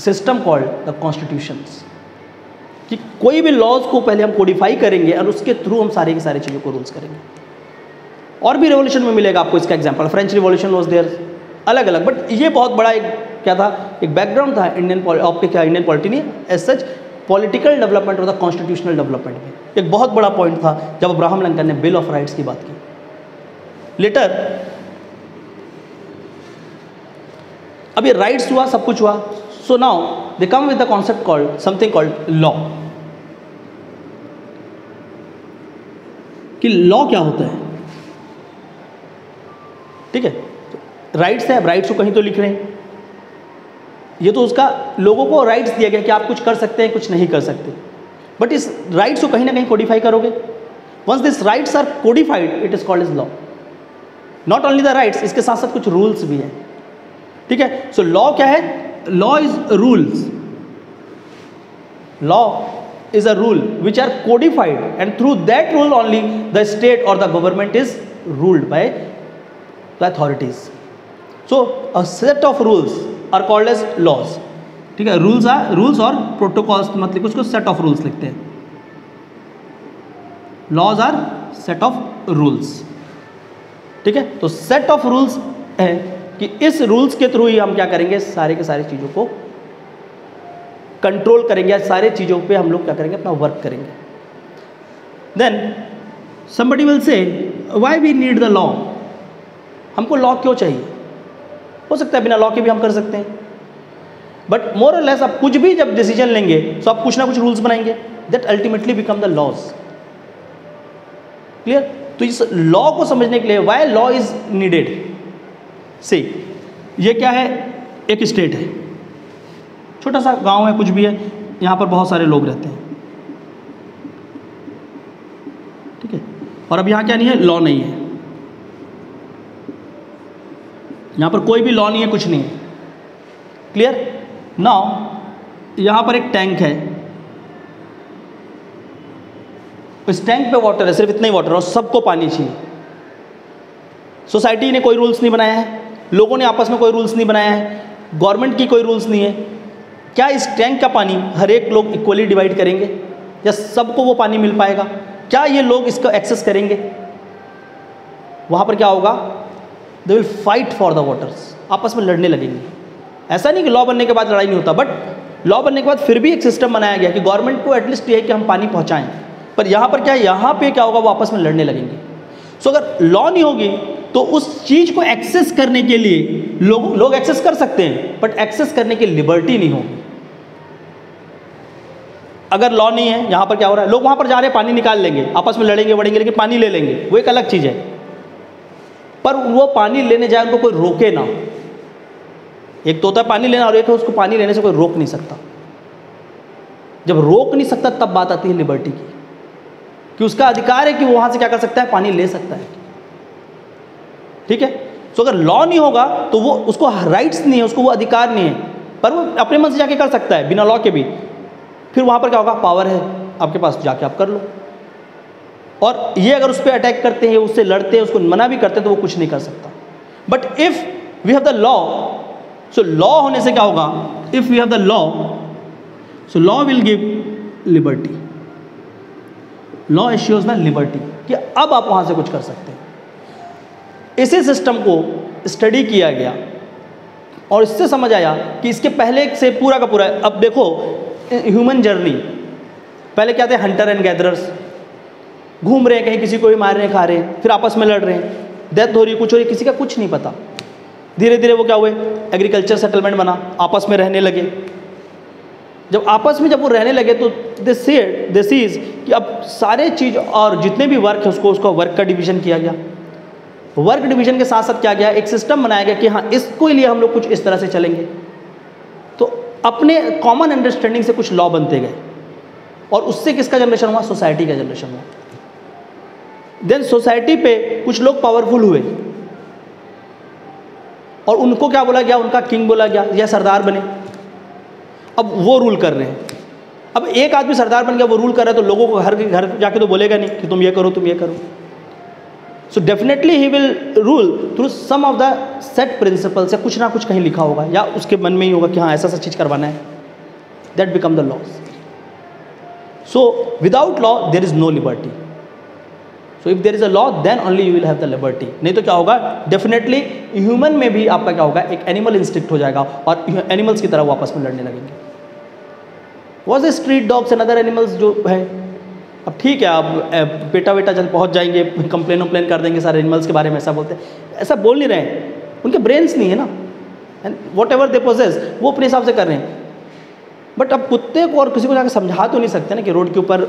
सिस्टम कॉल्ड द कॉन्स्टिट्यूशंस कि कोई भी लॉज को पहले हम कोडिफाई करेंगे और उसके थ्रू हम सारे की सारी चीज़ों को रूल्स करेंगे। और भी रेवोल्यूशन में मिलेगा आपको इसका example French revolution was there अलग अलग बट ये बहुत बड़ा एक क्या था? एक बैकग्राउंड था इंडियन आपके क्या इंडियन पॉलिटी नहीं एज सच पॉलिटिकल डेवलपमेंट और कॉन्स्टिट्यूशनल डेवलपमेंट में। एक बहुत बड़ा पॉइंट था जब अब्राहम लिंकन ने बिल ऑफ़ राइट्स की बात की। लेटर अब ये राइट्स हुआ, सब कुछ हुआ। So now they come with the concept called something called law कि लॉ क्या होता है? ठीक है? राइट्स है राइट्स को कहीं तो लिख रहे हैं। ये तो उसका लोगों को राइट्स दिया गया कि आप कुछ कर सकते हैं, कुछ नहीं कर सकते। बट इस राइट्स को कहीं ना कहीं कोडिफाई करोगे। Once this rights are codified it is called is law not only the rights इसके साथ साथ कुछ रूल्स भी हैं। ठीक है? सो लॉ क्या है? Law is rules law is a rule which are codified and through that rule only the state or the government is ruled by the authorities. So, a set of rules are called as laws. ठीक है rules are rules और protocols मतलब कुछ उसको set of rules लिखते हैं। Laws are set of rules ठीक है तो सेट ऑफ़ रूल्स है कि इस रूल्स के थ्रू ही हम क्या करेंगे? सारे के सारे चीज़ों को कंट्रोल करेंगे सारे चीज़ों पे हम लोग क्या करेंगे? अपना वर्क करेंगे। Then somebody will say why we need the law हमको लॉ क्यों चाहिए? हो सकता है बिना लॉ के भी हम कर सकते हैं। बट मोर लेस आप कुछ भी जब डिसीज़न लेंगे तो आप कुछ ना कुछ रूल्स बनाएँगे। That ultimately become the laws clear तो इस लॉ को समझने के लिए why law is needed see ये क्या है? एक स्टेट है। छोटा सा गाँव है, कुछ भी है, यहाँ पर बहुत सारे लोग रहते हैं। ठीक है? और अब यहाँ क्या नहीं है? लॉ नहीं है। यहाँ पर कोई भी लॉ नहीं है, कुछ नहीं है। क्लियर नाउ यहाँ पर एक टैंक है। इस टैंक पे वाटर है, सिर्फ़ इतना ही वाटर और सबको पानी चाहिए। सोसाइटी ने कोई रूल्स नहीं बनाया है। लोगों ने आपस में कोई रूल्स नहीं बनाया है। गवर्नमेंट की कोई रूल्स नहीं है। क्या इस टैंक का पानी हर एक लोग इक्वली डिवाइड करेंगे? या सबको वो पानी मिल पाएगा? क्या ये लोग इसका एक्सेस करेंगे? वहाँ पर क्या होगा? They will fight for the waters आपस में लड़ने लगेंगे। ऐसा नहीं कि लॉ बनने के बाद लड़ाई नहीं होता बट लॉ बनने के बाद फिर भी एक सिस्टम बनाया गया कि गवर्नमेंट को एटलीस्ट ये है कि हम पानी पहुँचाएँ। पर यहाँ पर क्या यहाँ पर क्या होगा? वो आपस में लड़ने लगेंगे। सो अगर लॉ नहीं होगी तो उस चीज़ को एक्सेस करने के लिए लोग लोग एक्सेस कर सकते हैं बट एक्सेस करने की लिबर्टी नहीं होगी। अगर लॉ नहीं है, यहाँ पर क्या हो रहा है? लोग वहाँ पर जा रहे हैं, पानी निकाल लेंगे, आपस में लड़ेंगे बढ़ेंगे लेकिन पानी ले लेंगे। वो एक अलग चीज़ है। पर वो पानी लेने जाए, उनको कोई रोके ना। एक तो होता है पानी लेना और एक है उसको पानी लेने से कोई रोक नहीं सकता। जब रोक नहीं सकता, तब बात आती है लिबर्टी की। कि उसका अधिकार है कि वो वहाँ से क्या कर सकता है, पानी ले सकता है। ठीक है? तो अगर लॉ नहीं होगा तो वो, उसको राइट्स नहीं है, उसको वो अधिकार नहीं है। पर वो अपने मन से जाके कर सकता है, बिना लॉ के भी। फिर वहाँ पर क्या होगा? पावर है। आपके पास जाके आप कर लो। और ये अगर उस पर अटैक करते हैं उससे लड़ते हैं, उसको मना भी करते हैं तो वो कुछ नहीं कर सकता। But if we have the law so law होने से क्या होगा? If we have the law so law will give liberty law assures the liberty कि अब आप वहाँ से कुछ कर सकते हैं। इसी सिस्टम को स्टडी किया गया और इससे समझ आया कि इसके पहले से पूरा का पूरा, अब देखो ह्यूमन जर्नी पहले क्या थे? हंटर एंड गैदरर्स घूम रहे हैं, कहीं किसी को भी मार रहे हैं, खा रहे हैं, फिर आपस में लड़ रहे हैं। डेथ हो रही है कुछ हो रही, किसी का कुछ नहीं पता। धीरे धीरे वो क्या हुए? एग्रीकल्चर सेटलमेंट बना, आपस में रहने लगे। जब आपस में जब वो रहने लगे तो दे सी दे सीज कि अब सारे चीज़ और जितने भी वर्क है, उसको उसको वर्क का डिवीज़न किया गया। वर्क डिवीज़न के साथ साथ क्या गया? एक सिस्टम बनाया गया कि हाँ इसको लिए हम लोग कुछ इस तरह से चलेंगे। तो अपने कॉमन अंडरस्टैंडिंग से कुछ लॉ बनते गए। और उससे किसका जनरेशन हुआ? सोसाइटी का जनरेशन हुआ। देन सोसाइटी पे कुछ लोग पावरफुल हुए। और उनको क्या बोला गया? उनका किंग बोला गया, या सरदार बने। अब वो रूल कर रहे हैं। अब एक आदमी सरदार बन गया, वो रूल कर रहा है तो लोगों को घर घर जाके तो बोलेगा नहीं कि तुम ये करो, तुम ये करो। So definitely he will rule through some of the set principles या कुछ ना कुछ कहीं लिखा होगा, या उसके मन में ही होगा कि हाँ ऐसा ऐसा चीज़ करवाना है। That become the laws so without law there is no liberty so if there is a law then only you will have the liberty नहीं तो क्या होगा? डेफिनेटली ह्यूमन में भी आपका क्या होगा? एक एनिमल इंस्टिक्ट हो जाएगा और एनिमल्स की तरह वो आपस में लड़ने लगेंगे। Was a street dogs and other animals जो है? अब ठीक है आप बेटा बेटा जब पहुँच जाएँगे कंप्लेन वम्प्लेन कर देंगे सारे एनिमल्स के बारे में, ऐसा बोलते हैं। ऐसा बोल नहीं रहे हैं। उनके ब्रेन्स नहीं है ना। And whatever they process वो अपने हिसाब से कर रहे हैं। बट अब कुत्ते को और किसी को जाकर समझा तो नहीं सकते ना कि रोड के ऊपर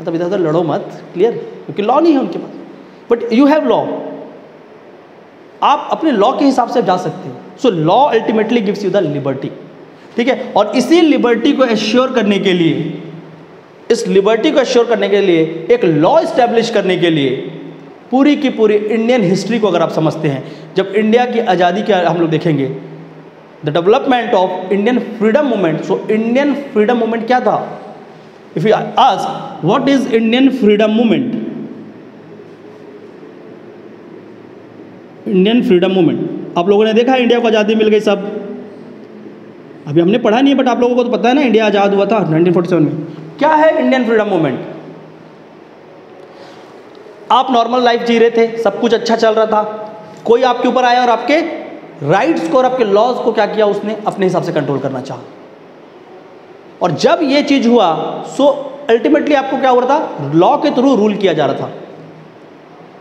मतलब इधर उधर लड़ो मत क्लियर क्योंकि लॉ नहीं है उनके पास। बट यू हैव लॉ आप अपने लॉ के हिसाब से जा सकते हो। So law ultimately gives you the liberty ठीक है? और इसी लिबर्टी को एश्योर करने के लिए, इस लिबर्टी को एश्योर करने के लिए, एक लॉ इस्टेब्लिश करने के लिए, पूरी की पूरी इंडियन हिस्ट्री को अगर आप समझते हैं, जब इंडिया की आज़ादी के हम लोग देखेंगे the development of Indian freedom movement so Indian freedom movement क्या था? If you ask what is Indian freedom movement Indian freedom movement आप लोगों ने देखा इंडिया को आज़ादी मिल गई सब? अभी हमने पढ़ा नहीं है बट आप लोगों को तो पता है ना इंडिया आज़ाद हुआ था 1947 में। क्या है इंडियन फ्रीडम मूवमेंट आप नॉर्मल लाइफ जी रहे थे, सब कुछ अच्छा चल रहा था। कोई आपके ऊपर आया और आपके राइट्स को और आपके लॉज को क्या किया उसने? अपने हिसाब से कंट्रोल करना चाहा। और जब ये चीज़ हुआ सो अल्टीमेटली आपको क्या हो रहा था? लॉ के थ्रू रूल किया जा रहा था।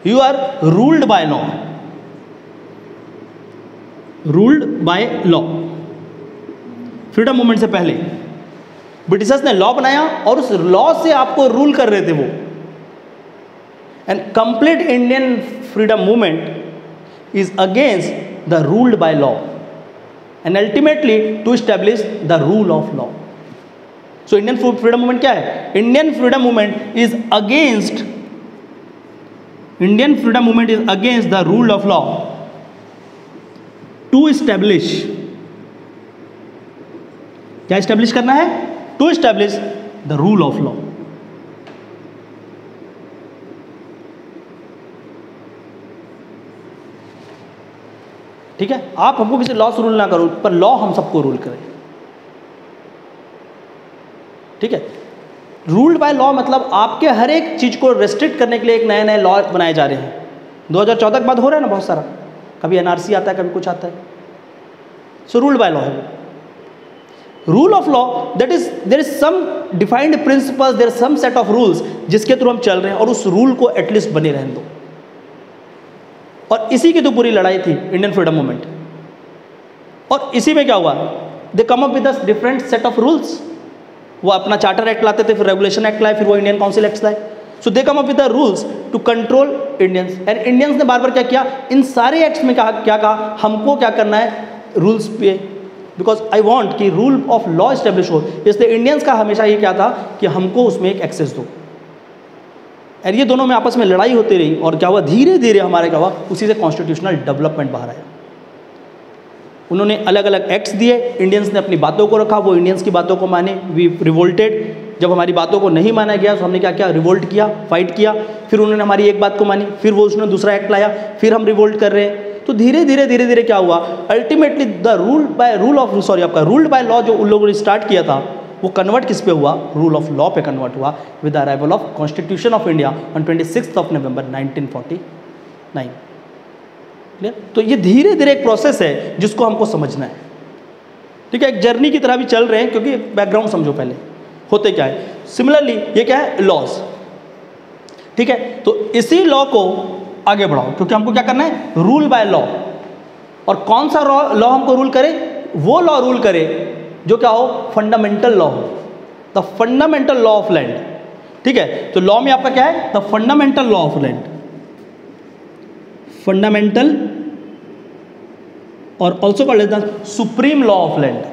You are ruled by law ruled by law freedom movement से पहले। ब्रिटिशर्स ने लॉ बनाया और उस लॉ से आपको रूल कर रहे थे वो। And complete Indian freedom movement is against the ruled by law and ultimately to establish the rule of law so Indian freedom movement क्या है? Indian freedom movement is against Indian freedom movement is against the rule of law to establish क्या establish करना है? To establish the rule of law ठीक है? आप हमको किसी लॉ से रूल ना करो, पर लॉ हम सबको रूल करें। ठीक है? रूल्ड बाय लॉ मतलब आपके हर एक चीज़ को रेस्ट्रिक्ट करने के लिए एक नए नए लॉ बनाए जा रहे हैं। 2014 के बाद हो रहा है ना बहुत सारा। कभी एनआरसी आता है, कभी कुछ आता है। सो रूल्ड बाय लॉ है। Rule of law that is there is some defined principles there some set of rules जिसके थ्रू हम चल रहे हैं और उस रूल को एटलीस्ट बने रहने दो। और इसी की तो पूरी लड़ाई थी इंडियन फ्रीडम मूवमेंट और इसी में क्या हुआ? They come up with different set of rules वो अपना चार्टर एक्ट लाते थे, फिर रेगुलेशन एक्ट लाए, फिर वो इंडियन काउंसिल एक्ट लाए। So they come up with the rules to control Indians and Indians ने बार बार क्या किया? इन सारे एक्ट्स में कहा, क्या कहा? हमको क्या करना है? रूल्स पे। बिकॉज़ आई वॉन्ट कि रूल ऑफ़ लॉ इस्टेब्लिश हो। इसलिए इंडियंस का हमेशा ये क्या था? कि हमको उसमें एक एक्सेस दो। और ये दोनों में आपस में लड़ाई होती रही और क्या हुआ? धीरे धीरे हमारे क्या हुआ? उसी से कॉन्स्टिट्यूशनल डेवलपमेंट बाहर आया। उन्होंने अलग अलग एक्ट्स दिए। इंडियंस ने अपनी बातों को रखा, वो इंडियंस की बातों को माने। वी रिवोल्टेड जब हमारी बातों को नहीं माना गया तो हमने क्या किया? रिवोल्ट किया फाइट किया। फिर उन्होंने हमारी एक बात को मानी, फिर वो उसने दूसरा एक्ट लाया, फिर हम रिवोल्ट कर रहे हैं। तो धीरे धीरे धीरे धीरे क्या हुआ? Ultimately the rule by rule of sorry आपका रूल्ड बाय लॉ जो उन लोगों ने स्टार्ट किया था, वो कन्वर्ट किस पे हुआ? रूल ऑफ़ लॉ पे कन्वर्ट हुआ with arrival of constitution of India on twenty of November 1949 clear तो ये धीरे धीरे एक प्रोसेस है जिसको हमको समझना है। ठीक है? एक जर्नी की तरह भी चल रहे हैं क्योंकि बैकग्राउंड समझो पहले। होते क्या है? सिमिलरली ये क्या है? लॉज ठीक है? तो इसी लॉ को आगे बढ़ाओ, क्योंकि हमको क्या करना है? रूल बाय लॉ और कौन सा लॉ हमको रूल करे? वो लॉ रूल करे जो क्या हो? फंडामेंटल लॉ हो। The fundamental law of land ठीक है? तो लॉ में आपका क्या है? The fundamental law of land fundamental और also called the supreme law of land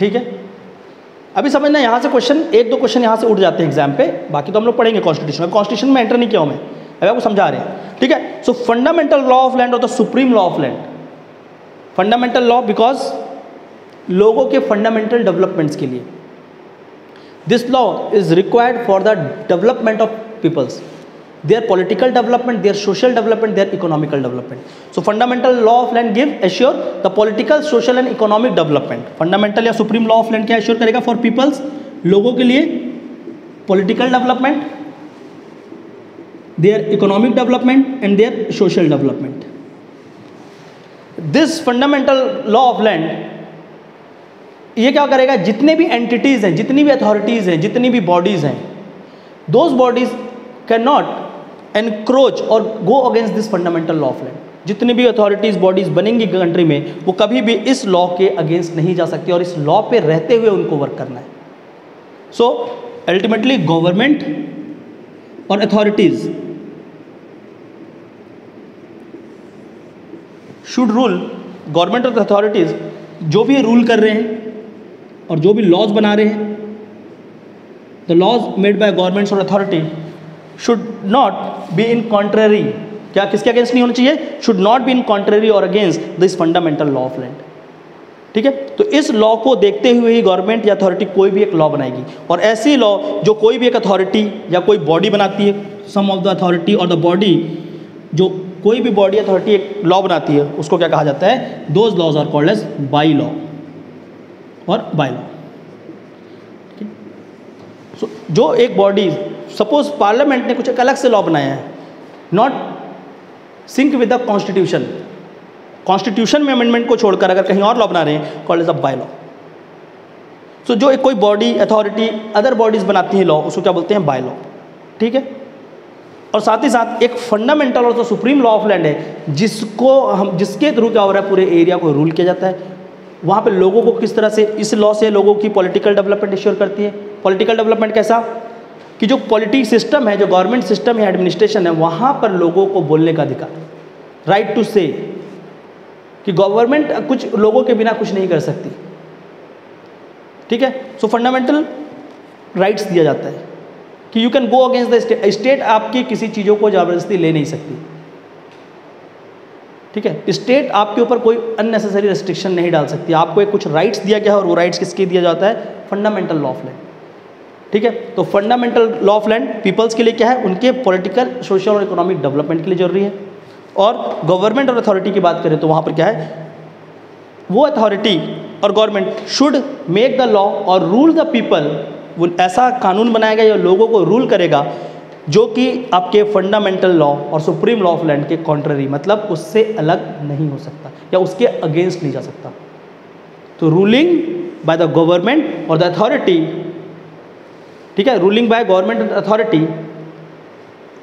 ठीक है? अभी समझना यहाँ से क्वेश्चन एक दो क्वेश्चन यहाँ से उठ जाते हैं एग्ज़ाम पे, बाकी तो हम लोग पढ़ेंगे कॉन्स्टिट्यूशन कॉन्स्टिट्यूशन में एंटर नहीं किया हूँ मैं। अभी आपको समझा रहे हैं। ठीक है? So fundamental law of land और the supreme law of land fundamental law because लोगों के फंडामेंटल डेवलपमेंट्स के लिए। This law is required for the development of peoples their political development their social development their economical development so fundamental law of land give assure the political social and economic development fundamental या supreme law of land क्या assure करेगा for peoples लोगों के लिए political development their economic development and their social development this fundamental law of land ये क्या करेगा? जितने भी एंटिटीज़ हैं, जितनी भी अथॉरिटीज़ हैं, जितनी भी बॉडीज़ हैं those bodies can not encroach और go against this fundamental law of land जितनी भी अथॉरिटीज़ बॉडीज़ बनेंगी कंट्री में, वो कभी भी इस लॉ के अगेंस्ट नहीं जा सकती और इस लॉ पे रहते हुए उनको वर्क करना है। सो अल्टीमेटली गवर्नमेंट और अथॉरिटीज़ शुड रूल गवर्नमेंट और अथॉरिटीज़ जो भी रूल कर रहे हैं और जो भी लॉज बना रहे हैं the laws made by governments और authority should not be in contrary क्या, किसके अगेंस्ट नहीं होना चाहिए? Should not be in contrary और against this fundamental law of land ठीक है? तो इस लॉ को देखते हुए ही गवर्नमेंट या अथॉरिटी कोई भी एक लॉ बनाएगी। और ऐसी लॉ जो कोई भी एक अथॉरिटी या कोई बॉडी बनाती है सम ऑफ़ द अथॉरिटी और द बॉडी जो कोई भी बॉडी अथॉरिटी एक लॉ बनाती है, उसको क्या कहा जाता है? Those laws are called as bylaw और बाय लॉ सो जो एक बॉडी सपोज़ पार्लियामेंट ने कुछ एक अलग से लॉ बनाया है not sync with the constitution constitution में अमेंडमेंट को छोड़कर अगर कहीं और लॉ बना रहे हैं called is a by law so जो एक कोई बॉडी अथॉरिटी अदर बॉडीज बनाती हैं लॉ उसको क्या बोलते हैं? बाय लॉ ठीक है? और साथ ही साथ एक फंडामेंटल और सुप्रीम लॉ ऑफ़ लैंड है, जिसको हम, जिसके थ्रू क्या हो रहा है? पूरे एरिया को रूल किया जाता है। वहाँ पे लोगों को किस तरह से, इस लॉ से लोगों की पॉलिटिकल डेवलपमेंट इश्योर करती है। पॉलिटिकल डेवलपमेंट कैसा? कि जो पॉलिटिक सिस्टम है, जो गवर्नमेंट सिस्टम है एडमिनिस्ट्रेशन है, वहाँ पर लोगों को बोलने का अधिकार। राइट टू से कि गवर्नमेंट कुछ लोगों के बिना कुछ नहीं कर सकती। ठीक है? सो फंडामेंटल राइट्स दिया जाता है कि you can go against the state state आपकी किसी चीज़ों को ज़बरदस्ती ले नहीं सकती। ठीक है? स्टेट आपके ऊपर कोई अननेसेसरी रेस्ट्रिक्शन नहीं डाल सकती। आपको एक कुछ राइट्स दिया गया है और वो राइट्स किसके दिया जाता है? फंडामेंटल लॉ ऑफ़ लैंड ठीक है? तो fundamental law of land peoples के लिए क्या है? उनके पॉलिटिकल सोशल और इकोनॉमिक डेवलपमेंट के लिए ज़रूरी है। और गवर्नमेंट और अथॉरिटी की बात करें तो वहाँ पर क्या है? वो अथॉरिटी और government should make the law और रूल द पीपल वो ऐसा कानून बनाएगा या लोगों को रूल करेगा जो कि आपके फंडामेंटल लॉ और सुप्रीम लॉ ऑफ़ लैंड के कॉन्ट्ररी मतलब उससे अलग नहीं हो सकता या उसके अगेंस्ट नहीं जा सकता। तो रूलिंग बाय द गवर्नमेंट और द अथॉरिटी ठीक है? Ruling by government authority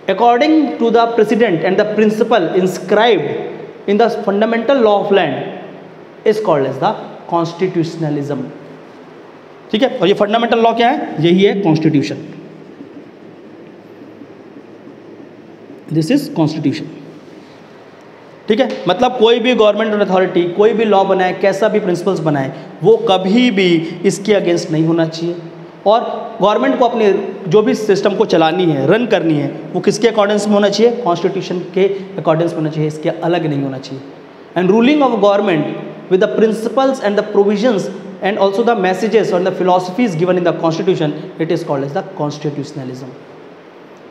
according to the president and the principle inscribed in the fundamental law of land is called as the constitutionalism ठीक है? और ये फंडामेंटल लॉ क्या है? यही है कॉन्स्टिट्यूशन दिस इज़ कॉन्स्टिट्यूशन ठीक है? मतलब कोई भी गवर्नमेंट अथॉरिटी कोई भी लॉ बनाए, कैसा भी प्रिंसिपल्स बनाए, वो कभी भी इसके अगेंस्ट नहीं होना चाहिए। और गवर्नमेंट को अपने जो भी सिस्टम को चलानी है रन करनी है, वो किसके अकॉर्डेंस में होना चाहिए? कॉन्स्टिट्यूशन के अकॉर्डेंस में होना चाहिए, इसके अलग नहीं होना चाहिए। And ruling of government with the principles and the provisions and also the messages और the philosophies given in the constitution it is called as the constitutionalism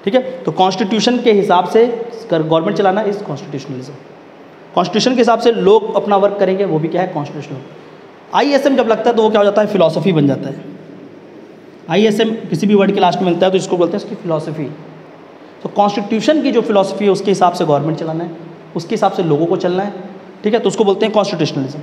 ठीक है? तो कॉन्स्टिट्यूशन के हिसाब से गवर्नमेंट चलाना इज़ कॉन्स्टिट्यूशनलिज्म कॉन्स्टिट्यूशन के हिसाब से लोग अपना वर्क करेंगे, वो भी क्या है? कॉन्स्टिट्यूशनल आई जब लगता है तो वो क्या हो जाता है? फिलोसफी बन जाता है। आई किसी भी वर्ड के लास्ट में मिलता है तो इसको बोलते हैं उसकी फिलोसफी तो कॉन्स्टिट्यूशन की जो फिलोसफी है, उसके हिसाब से गवर्नमेंट चलाना है, उसके हिसाब से लोगों को चलना है, ठीक है? तो उसको बोलते हैं कॉन्स्टिट्यूशनलिज्म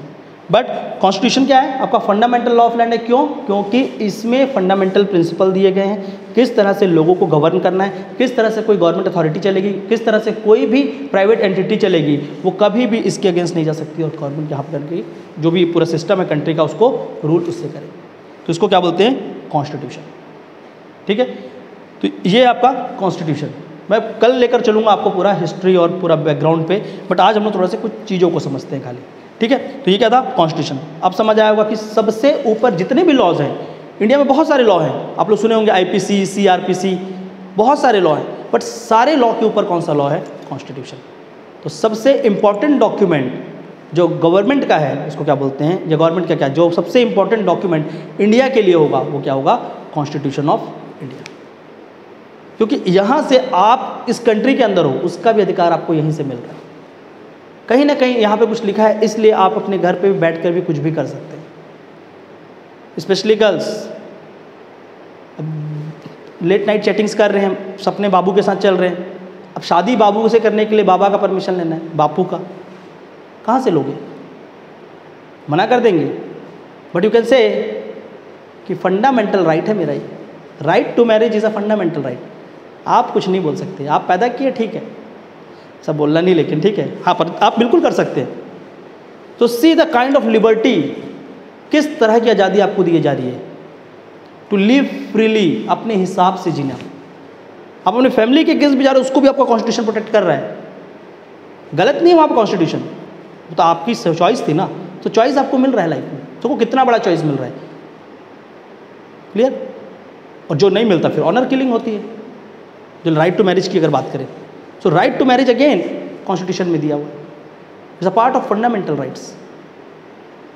बट कॉन्स्टिट्यूशन क्या है? आपका फंडामेंटल लॉ ऑफ़ लैंड है। क्यों? क्योंकि इसमें फंडामेंटल प्रिंसिपल दिए गए हैं। किस तरह से लोगों को गवर्न करना है? किस तरह से कोई गवर्नमेंट अथॉरिटी चलेगी? किस तरह से कोई भी प्राइवेट एंटिटी चलेगी? वो कभी भी इसके अगेंस्ट नहीं जा सकती और गवर्नमेंट यहाँ पर जो भी पूरा सिस्टम है कंट्री का, उसको रूल उससे करे तो इसको क्या बोलते हैं? कॉन्स्टिट्यूशन ठीक है? तो ये आपका कॉन्स्टिट्यूशन मैं कल लेकर चलूँगा आपको पूरा हिस्ट्री और पूरा बैकग्राउंड पे बट आज हम लोग थोड़ा सा कुछ चीज़ों को समझते हैं खाली। ठीक है? तो ये क्या था? कॉन्स्टिट्यूशन अब समझ आया होगा कि सबसे ऊपर जितने भी लॉज हैं इंडिया में बहुत सारे लॉ हैं। आप लोग सुने होंगे आईपीसी सीआरपीसी बहुत सारे लॉ हैं। बट सारे लॉ के ऊपर कौन सा लॉ है? कॉन्स्टिट्यूशन तो सबसे इंपॉर्टेंट डॉक्यूमेंट जो गवर्नमेंट का है उसको क्या बोलते हैं? या गवर्नमेंट का क्या जो सबसे इंपॉर्टेंट डॉक्यूमेंट इंडिया के लिए होगा, वो क्या होगा? कॉन्स्टिट्यूशन ऑफ़ इंडिया क्योंकि यहाँ से आप इस कंट्री के अंदर हो, उसका भी अधिकार आपको यहीं से मिल रहा है। कहीं ना कहीं यहाँ पे कुछ लिखा है, इसलिए आप अपने घर पे भी बैठ कर भी कुछ भी कर सकते हैं। Specially girls late night chattings कर रहे हैं, सपने बाबू के साथ चल रहे हैं। अब शादी बाबू से करने के लिए बाबा का परमिशन लेना है, बापू का। कहाँ से लोगे? मना कर देंगे। बट यू कैन से कि फंडामेंटल राइट है मेरा ये। Right to marriage is a fundamental right आप कुछ नहीं बोल सकते। आप पैदा किए, ठीक है। सब बोलना नहीं, लेकिन ठीक है। हाँ पर आप बिल्कुल कर सकते हैं। तो see the kind of liberty किस तरह की आज़ादी आपको दी जा रही है? टू लिव फ्रीली अपने हिसाब से जीना। आप अपनी फैमिली के किस भी जा रहे उसको भी आपका कॉन्स्टिट्यूशन प्रोटेक्ट कर रहा है। गलत नहीं है वहाँ कॉन्स्टिट्यूशन तो आपकी चॉइस थी ना। तो चॉइस आपको मिल रहा है लाइफ में। तो कितना बड़ा चॉइस मिल रहा है। क्लियर और जो नहीं मिलता, फिर ऑनर किलिंग होती है। जो राइट टू मैरिज की अगर बात करें so right to marriage again constitution में दिया हुआ is a part of fundamental rights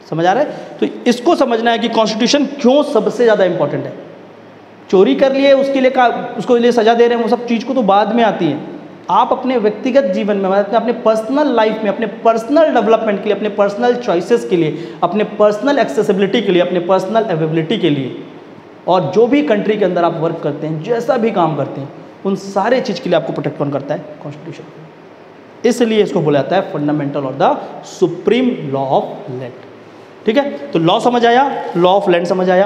समझ आ रहा है? तो इसको समझना है कि कॉन्स्टिट्यूशन क्यों सबसे ज़्यादा इंपॉर्टेंट है। चोरी कर लिए, उसके लिए का, उसको लिए सजा दे रहे हैं, वो सब चीज़ को तो बाद में आती है। आप अपने व्यक्तिगत जीवन में मतलब अपने पर्सनल लाइफ में, अपने पर्सनल डेवलपमेंट के लिए, अपने पर्सनल चॉइसेस के लिए, अपने पर्सनल एक्सेसिबिलिटी के लिए, अपने पर्सनल अवेबिलिटी के लिए, और जो भी कंट्री के अंदर आप वर्क करते हैं, जैसा भी काम करते हैं उन सारे चीज़ के लिए आपको प्रोटेक्ट कौन करता है? कॉन्स्टिट्यूशन इसलिए इसको बोला जाता है फंडामेंटल और the supreme law of land ठीक है? तो लॉ समझ आया? लॉ ऑफ़ लैंड समझ आया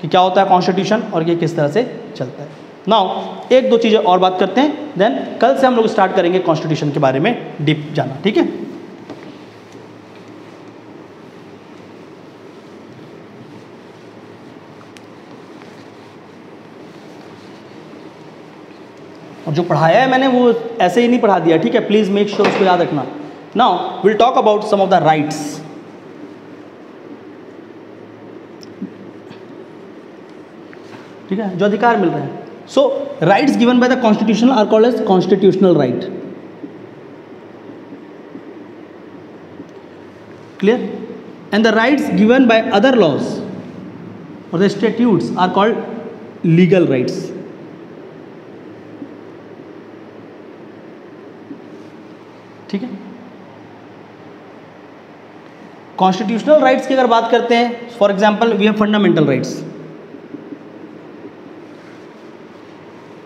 कि क्या होता है कॉन्स्टिट्यूशन और ये किस तरह से चलता है। नाउ एक दो चीज़ें और बात करते हैं देन कल से हम लोग स्टार्ट करेंगे कॉन्स्टिट्यूशन के बारे में डीप जाना। ठीक है? जो पढ़ाया है मैंने, वो ऐसे ही नहीं पढ़ा दिया। ठीक है प्लीज़ मेक श्योर उसको याद रखना। Now will talk about some of the rights ठीक है, जो अधिकार मिल रहे हैं। So rights given by the constitutional are called as constitutional right clear and the rights given by other laws और the statutes are called legal rights ठीक है? कॉन्स्टिट्यूशनल राइट्स की अगर बात करते हैं for example we have fundamental rights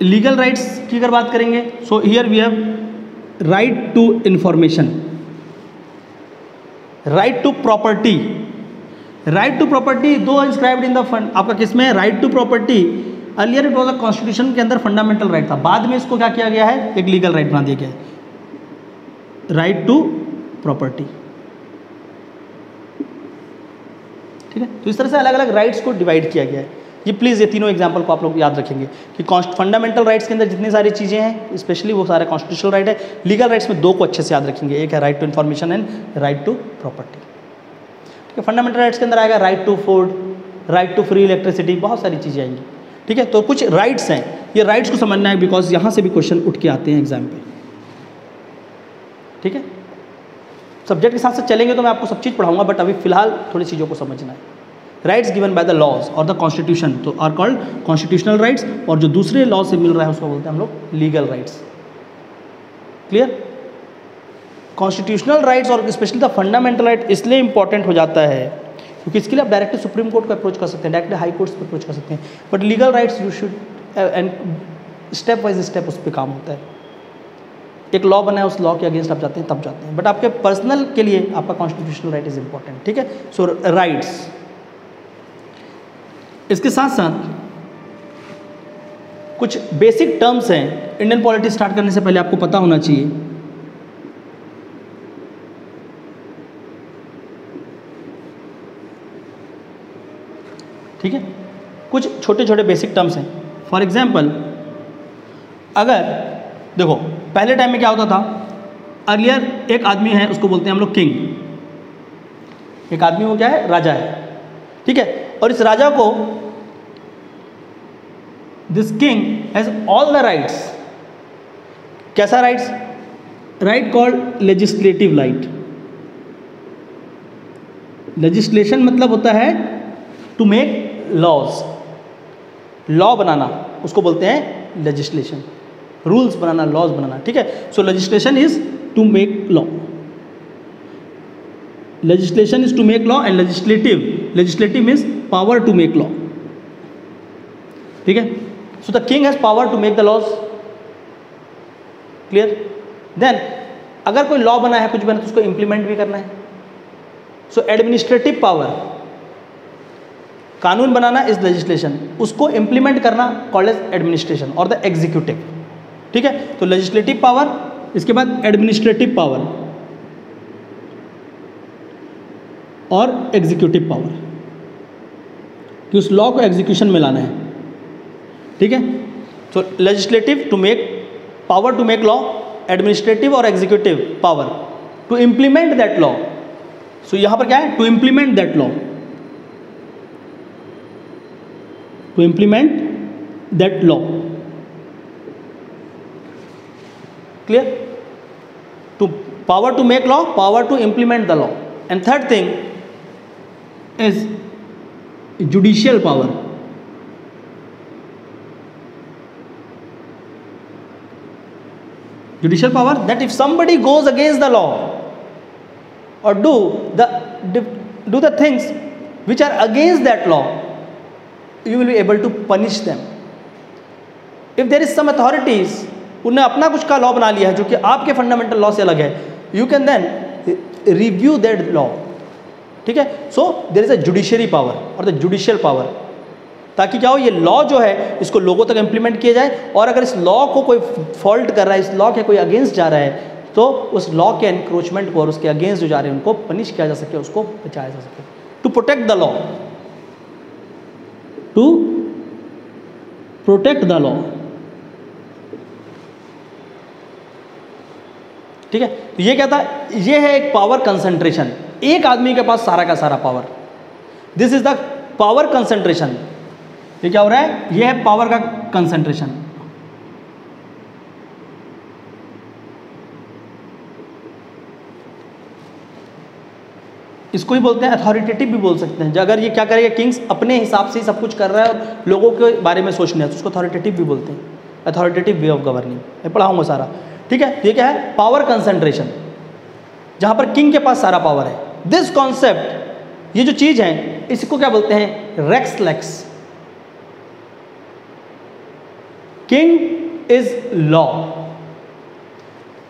legal rights की अगर बात करेंगे so here we have right to information right to property right to property though inscribed in the fund आपका किसमें right to property earlier it was a constitution के अंदर fundamental right था. बाद में इसको क्या किया गया है? एक लीगल राइट बना दिया गया है. राइट टू प्रॉपर्टी ठीक है? तो इस तरह से अलग अलग राइट्स को डिवाइड किया गया है। ये प्लीज़ ये तीनों एग्ज़ाम्पल को आप लोग याद रखेंगे कि फंडामेंटल राइट्स के अंदर जितनी सारी चीज़ें हैं स्पेशली वो सारे कॉन्स्टिट्यूशनल राइट है लीगल राइट्स में दो को अच्छे से याद रखेंगे। एक है right to information and right to property ठीक है? फंडामेंटल राइट्स के अंदर आएगा right to food right to free electricity बहुत सारी चीज़ें आएँगी। ठीक है? तो कुछ राइट्स हैं। ये राइट्स को समझना है बिकॉज़ यहाँ से भी क्वेश्चन उठ के आते हैं एग्ज़ाम पे। ठीक है? सब्जेक्ट के साथ साथ चलेंगे तो मैं आपको सब चीज़ पढ़ाऊँगा बट अभी फ़िलहाल थोड़ी चीज़ों को समझना है। Rights given by the laws और द कॉन्स्टिट्यूशन तो आर कॉल्ड कॉन्स्टिट्यूशनल राइट्स और जो दूसरे लॉ से मिल रहा है उसको बोलते हैं हम लोग legal rights clear constitutional rights और स्पेशली द फंडामेंटल राइट इसलिए इंपॉर्टेंट हो जाता है, क्योंकि इसके लिए आप डायरेक्टली सुप्रीम कोर्ट को अप्रोच कर सकते हैं डायरेक्टली हाई कोर्ट्स पर अप्रोच कर सकते हैं but legal rights you should and step wise step उस पर काम होता है। एक लॉ बना है, उस लॉ के अगेंस्ट आप जाते हैं, तब जाते हैं। बट आपके पर्सनल के लिए आपका कॉन्स्टिट्यूशनल राइट इज़ इंपॉर्टेंट ठीक है? सो राइट्स इसके साथ साथ कुछ बेसिक टर्म्स हैं। इंडियन पॉलिटिक्स स्टार्ट करने से पहले आपको पता होना चाहिए। ठीक है? कुछ छोटे छोटे बेसिक टर्म्स हैं। फॉर एग्ज़ाम्पल अगर देखो, पहले टाइम में क्या होता था? अर्लियर एक आदमी है, उसको बोलते हैं हम लोग किंग एक आदमी वो क्या है? राजा है. ठीक है? और इस राजा को this king has all the rights कैसा rights right called legislative right legislation मतलब होता है टू मेक लॉज लॉ बनाना, उसको बोलते हैं लेजिस्लेशन रूल्स बनाना लॉज बनाना, ठीक है? So legislation is to make law legislation is to make law and legislative. Legislative means power to make law. ठीक है? So the king has power to make the laws clear then अगर कोई law बना है, कुछ बना तो उसको इंप्लीमेंट भी करना है। सो एडमिनिस्ट्रेटिव पावर कानून बनाना इज़ लेजिस्लेशन उसको इंप्लीमेंट करना कॉलेज एडमिनिस्ट्रेशन और द एग्जीक्यूटिव ठीक है? तो लेजिस्लेटिव पावर इसके बाद एडमिनिस्ट्रेटिव पावर और एग्जीक्यूटिव पावर कि उस लॉ को एग्जीक्यूशन में लाना है। ठीक है? तो legislative to make power to make law administrative और executive power to implement that law so यहाँ पर क्या है? To implement that law to implement that law clear? To power to make law power to implement the law. And third thing is judicial power. Judicial power that if somebody goes against the law or do the do the things which are against that law you will be able to punish them. If there is some authorities उन्हें अपना कुछ का law बना लिया है, जो कि आपके फंडामेंटल लॉ से अलग है। You can then review that law ठीक है? So there is a judiciary power और द जुडिशियल पावर ताकि क्या हो, ये लॉ जो है, इसको लोगों तक इम्प्लीमेंट किया जाए और अगर इस लॉ को कोई फॉल्ट कर रहा है, इस लॉ के कोई अगेंस्ट जा रहा है तो उस लॉ के एनक्रोचमेंट को और उसके अगेंस्ट जो जा रहे हैं, उनको पनिश किया जा सके, उसको बचाया जा सके। To protect the law to protect the law ठीक है? तो ये क्या था? ये है एक पावर कंसंट्रेशन एक आदमी के पास सारा का सारा power this is the power concentration ये क्या हो रहा है? ये है पावर का कंसेंट्रेशन इसको ही बोलते हैं अथॉरिटेटिव भी बोल सकते हैं। अगर ये क्या करेगा? किंग्स अपने हिसाब से ही सब कुछ कर रहा है और लोगों के बारे में सोचने है तो उसको अथॉरिटेटिव भी बोलते हैं। अथॉरिटेटिव वे ऑफ़ गवर्निंग मैं पढ़ाऊँगा सारा। ठीक है? ये क्या है? पावर कंसेंट्रेशन जहाँ पर किंग के पास सारा पावर है। दिस कॉन्सेप्ट ये जो चीज़ है, इसको क्या बोलते हैं? Rex lex king is law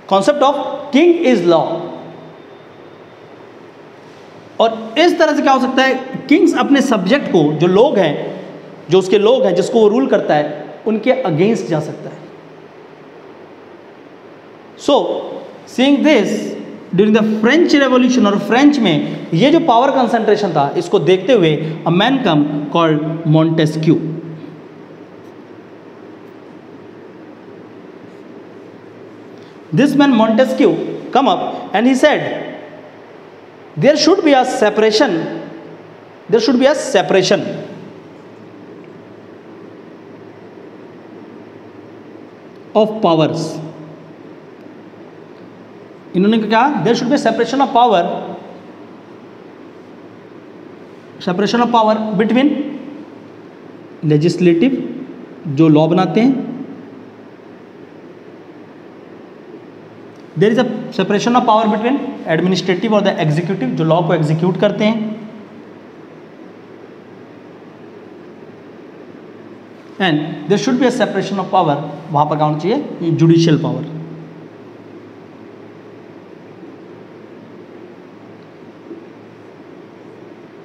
concept of king is law और इस तरह से क्या हो सकता है? किंग्स अपने सब्जेक्ट को, जो लोग हैं, जो उसके लोग हैं, जिसको वो रूल करता है, उनके अगेंस्ट जा सकता है। So seeing this during the French revolution और फ्रेंच में, ये जो पावर कंसंट्रेशन था, इसको देखते हुए a man come called Montesquieu this man Montesquieu come up and he said there should be a separation there should be a separation of powers इन्होंने कहा? There should be separation of power separation of power between legislative जो law बनाते हैं there is a separation of power between administrative और the executive जो law को execute करते हैं. And there should be a separation of power वहाँ पर क्या होना चाहिए? जुडिशियल पावर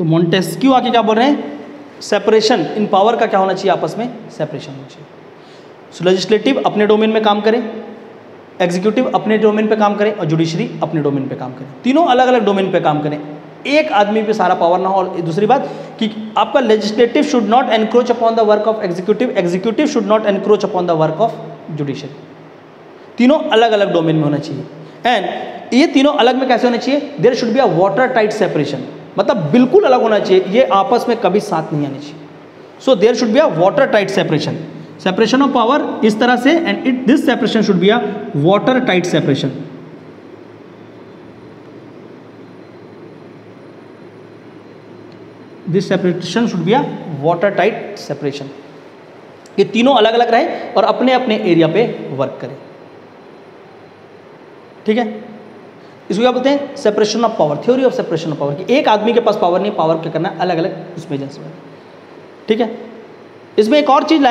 तो मोन्टेस्क्यू आके क्या बोल रहे हैं? सेपरेशन इन पावर का क्या होना चाहिए आपस में? सेपरेशन होना चाहिए। सो लेजिस्लेटिव अपने डोमेन में काम करें एग्जीक्यूटिव अपने डोमेन पे काम करें और जुडिशरी अपने डोमेन पे काम करें। तीनों अलग अलग डोमेन पे काम करें। एक आदमी पे सारा पावर ना हो और दूसरी बात कि आपका legislative should not encroach upon the work of executive executive should not encroach upon the work of judiciary तीनों अलग अलग डोमेन में होना चाहिए। एंड ये तीनों अलग में कैसे होना चाहिए? There should be a water tight separation मतलब बिल्कुल अलग होना चाहिए। ये आपस में कभी साथ नहीं आनी चाहिए। So there should be a water tight separation separation of power इस तरह से and it this separation should be a water tight separation this separation should be a water tight separation ये तीनों अलग अलग रहे और अपने अपने एरिया पे वर्क करें। ठीक है? इसको क्या बोलते हैं? Separation of power theory of separation of power कि एक आदमी के पास पावर नहीं पावर क्या करना है? अलग अलग उसमें ठीक है? इसमें एक और चीज़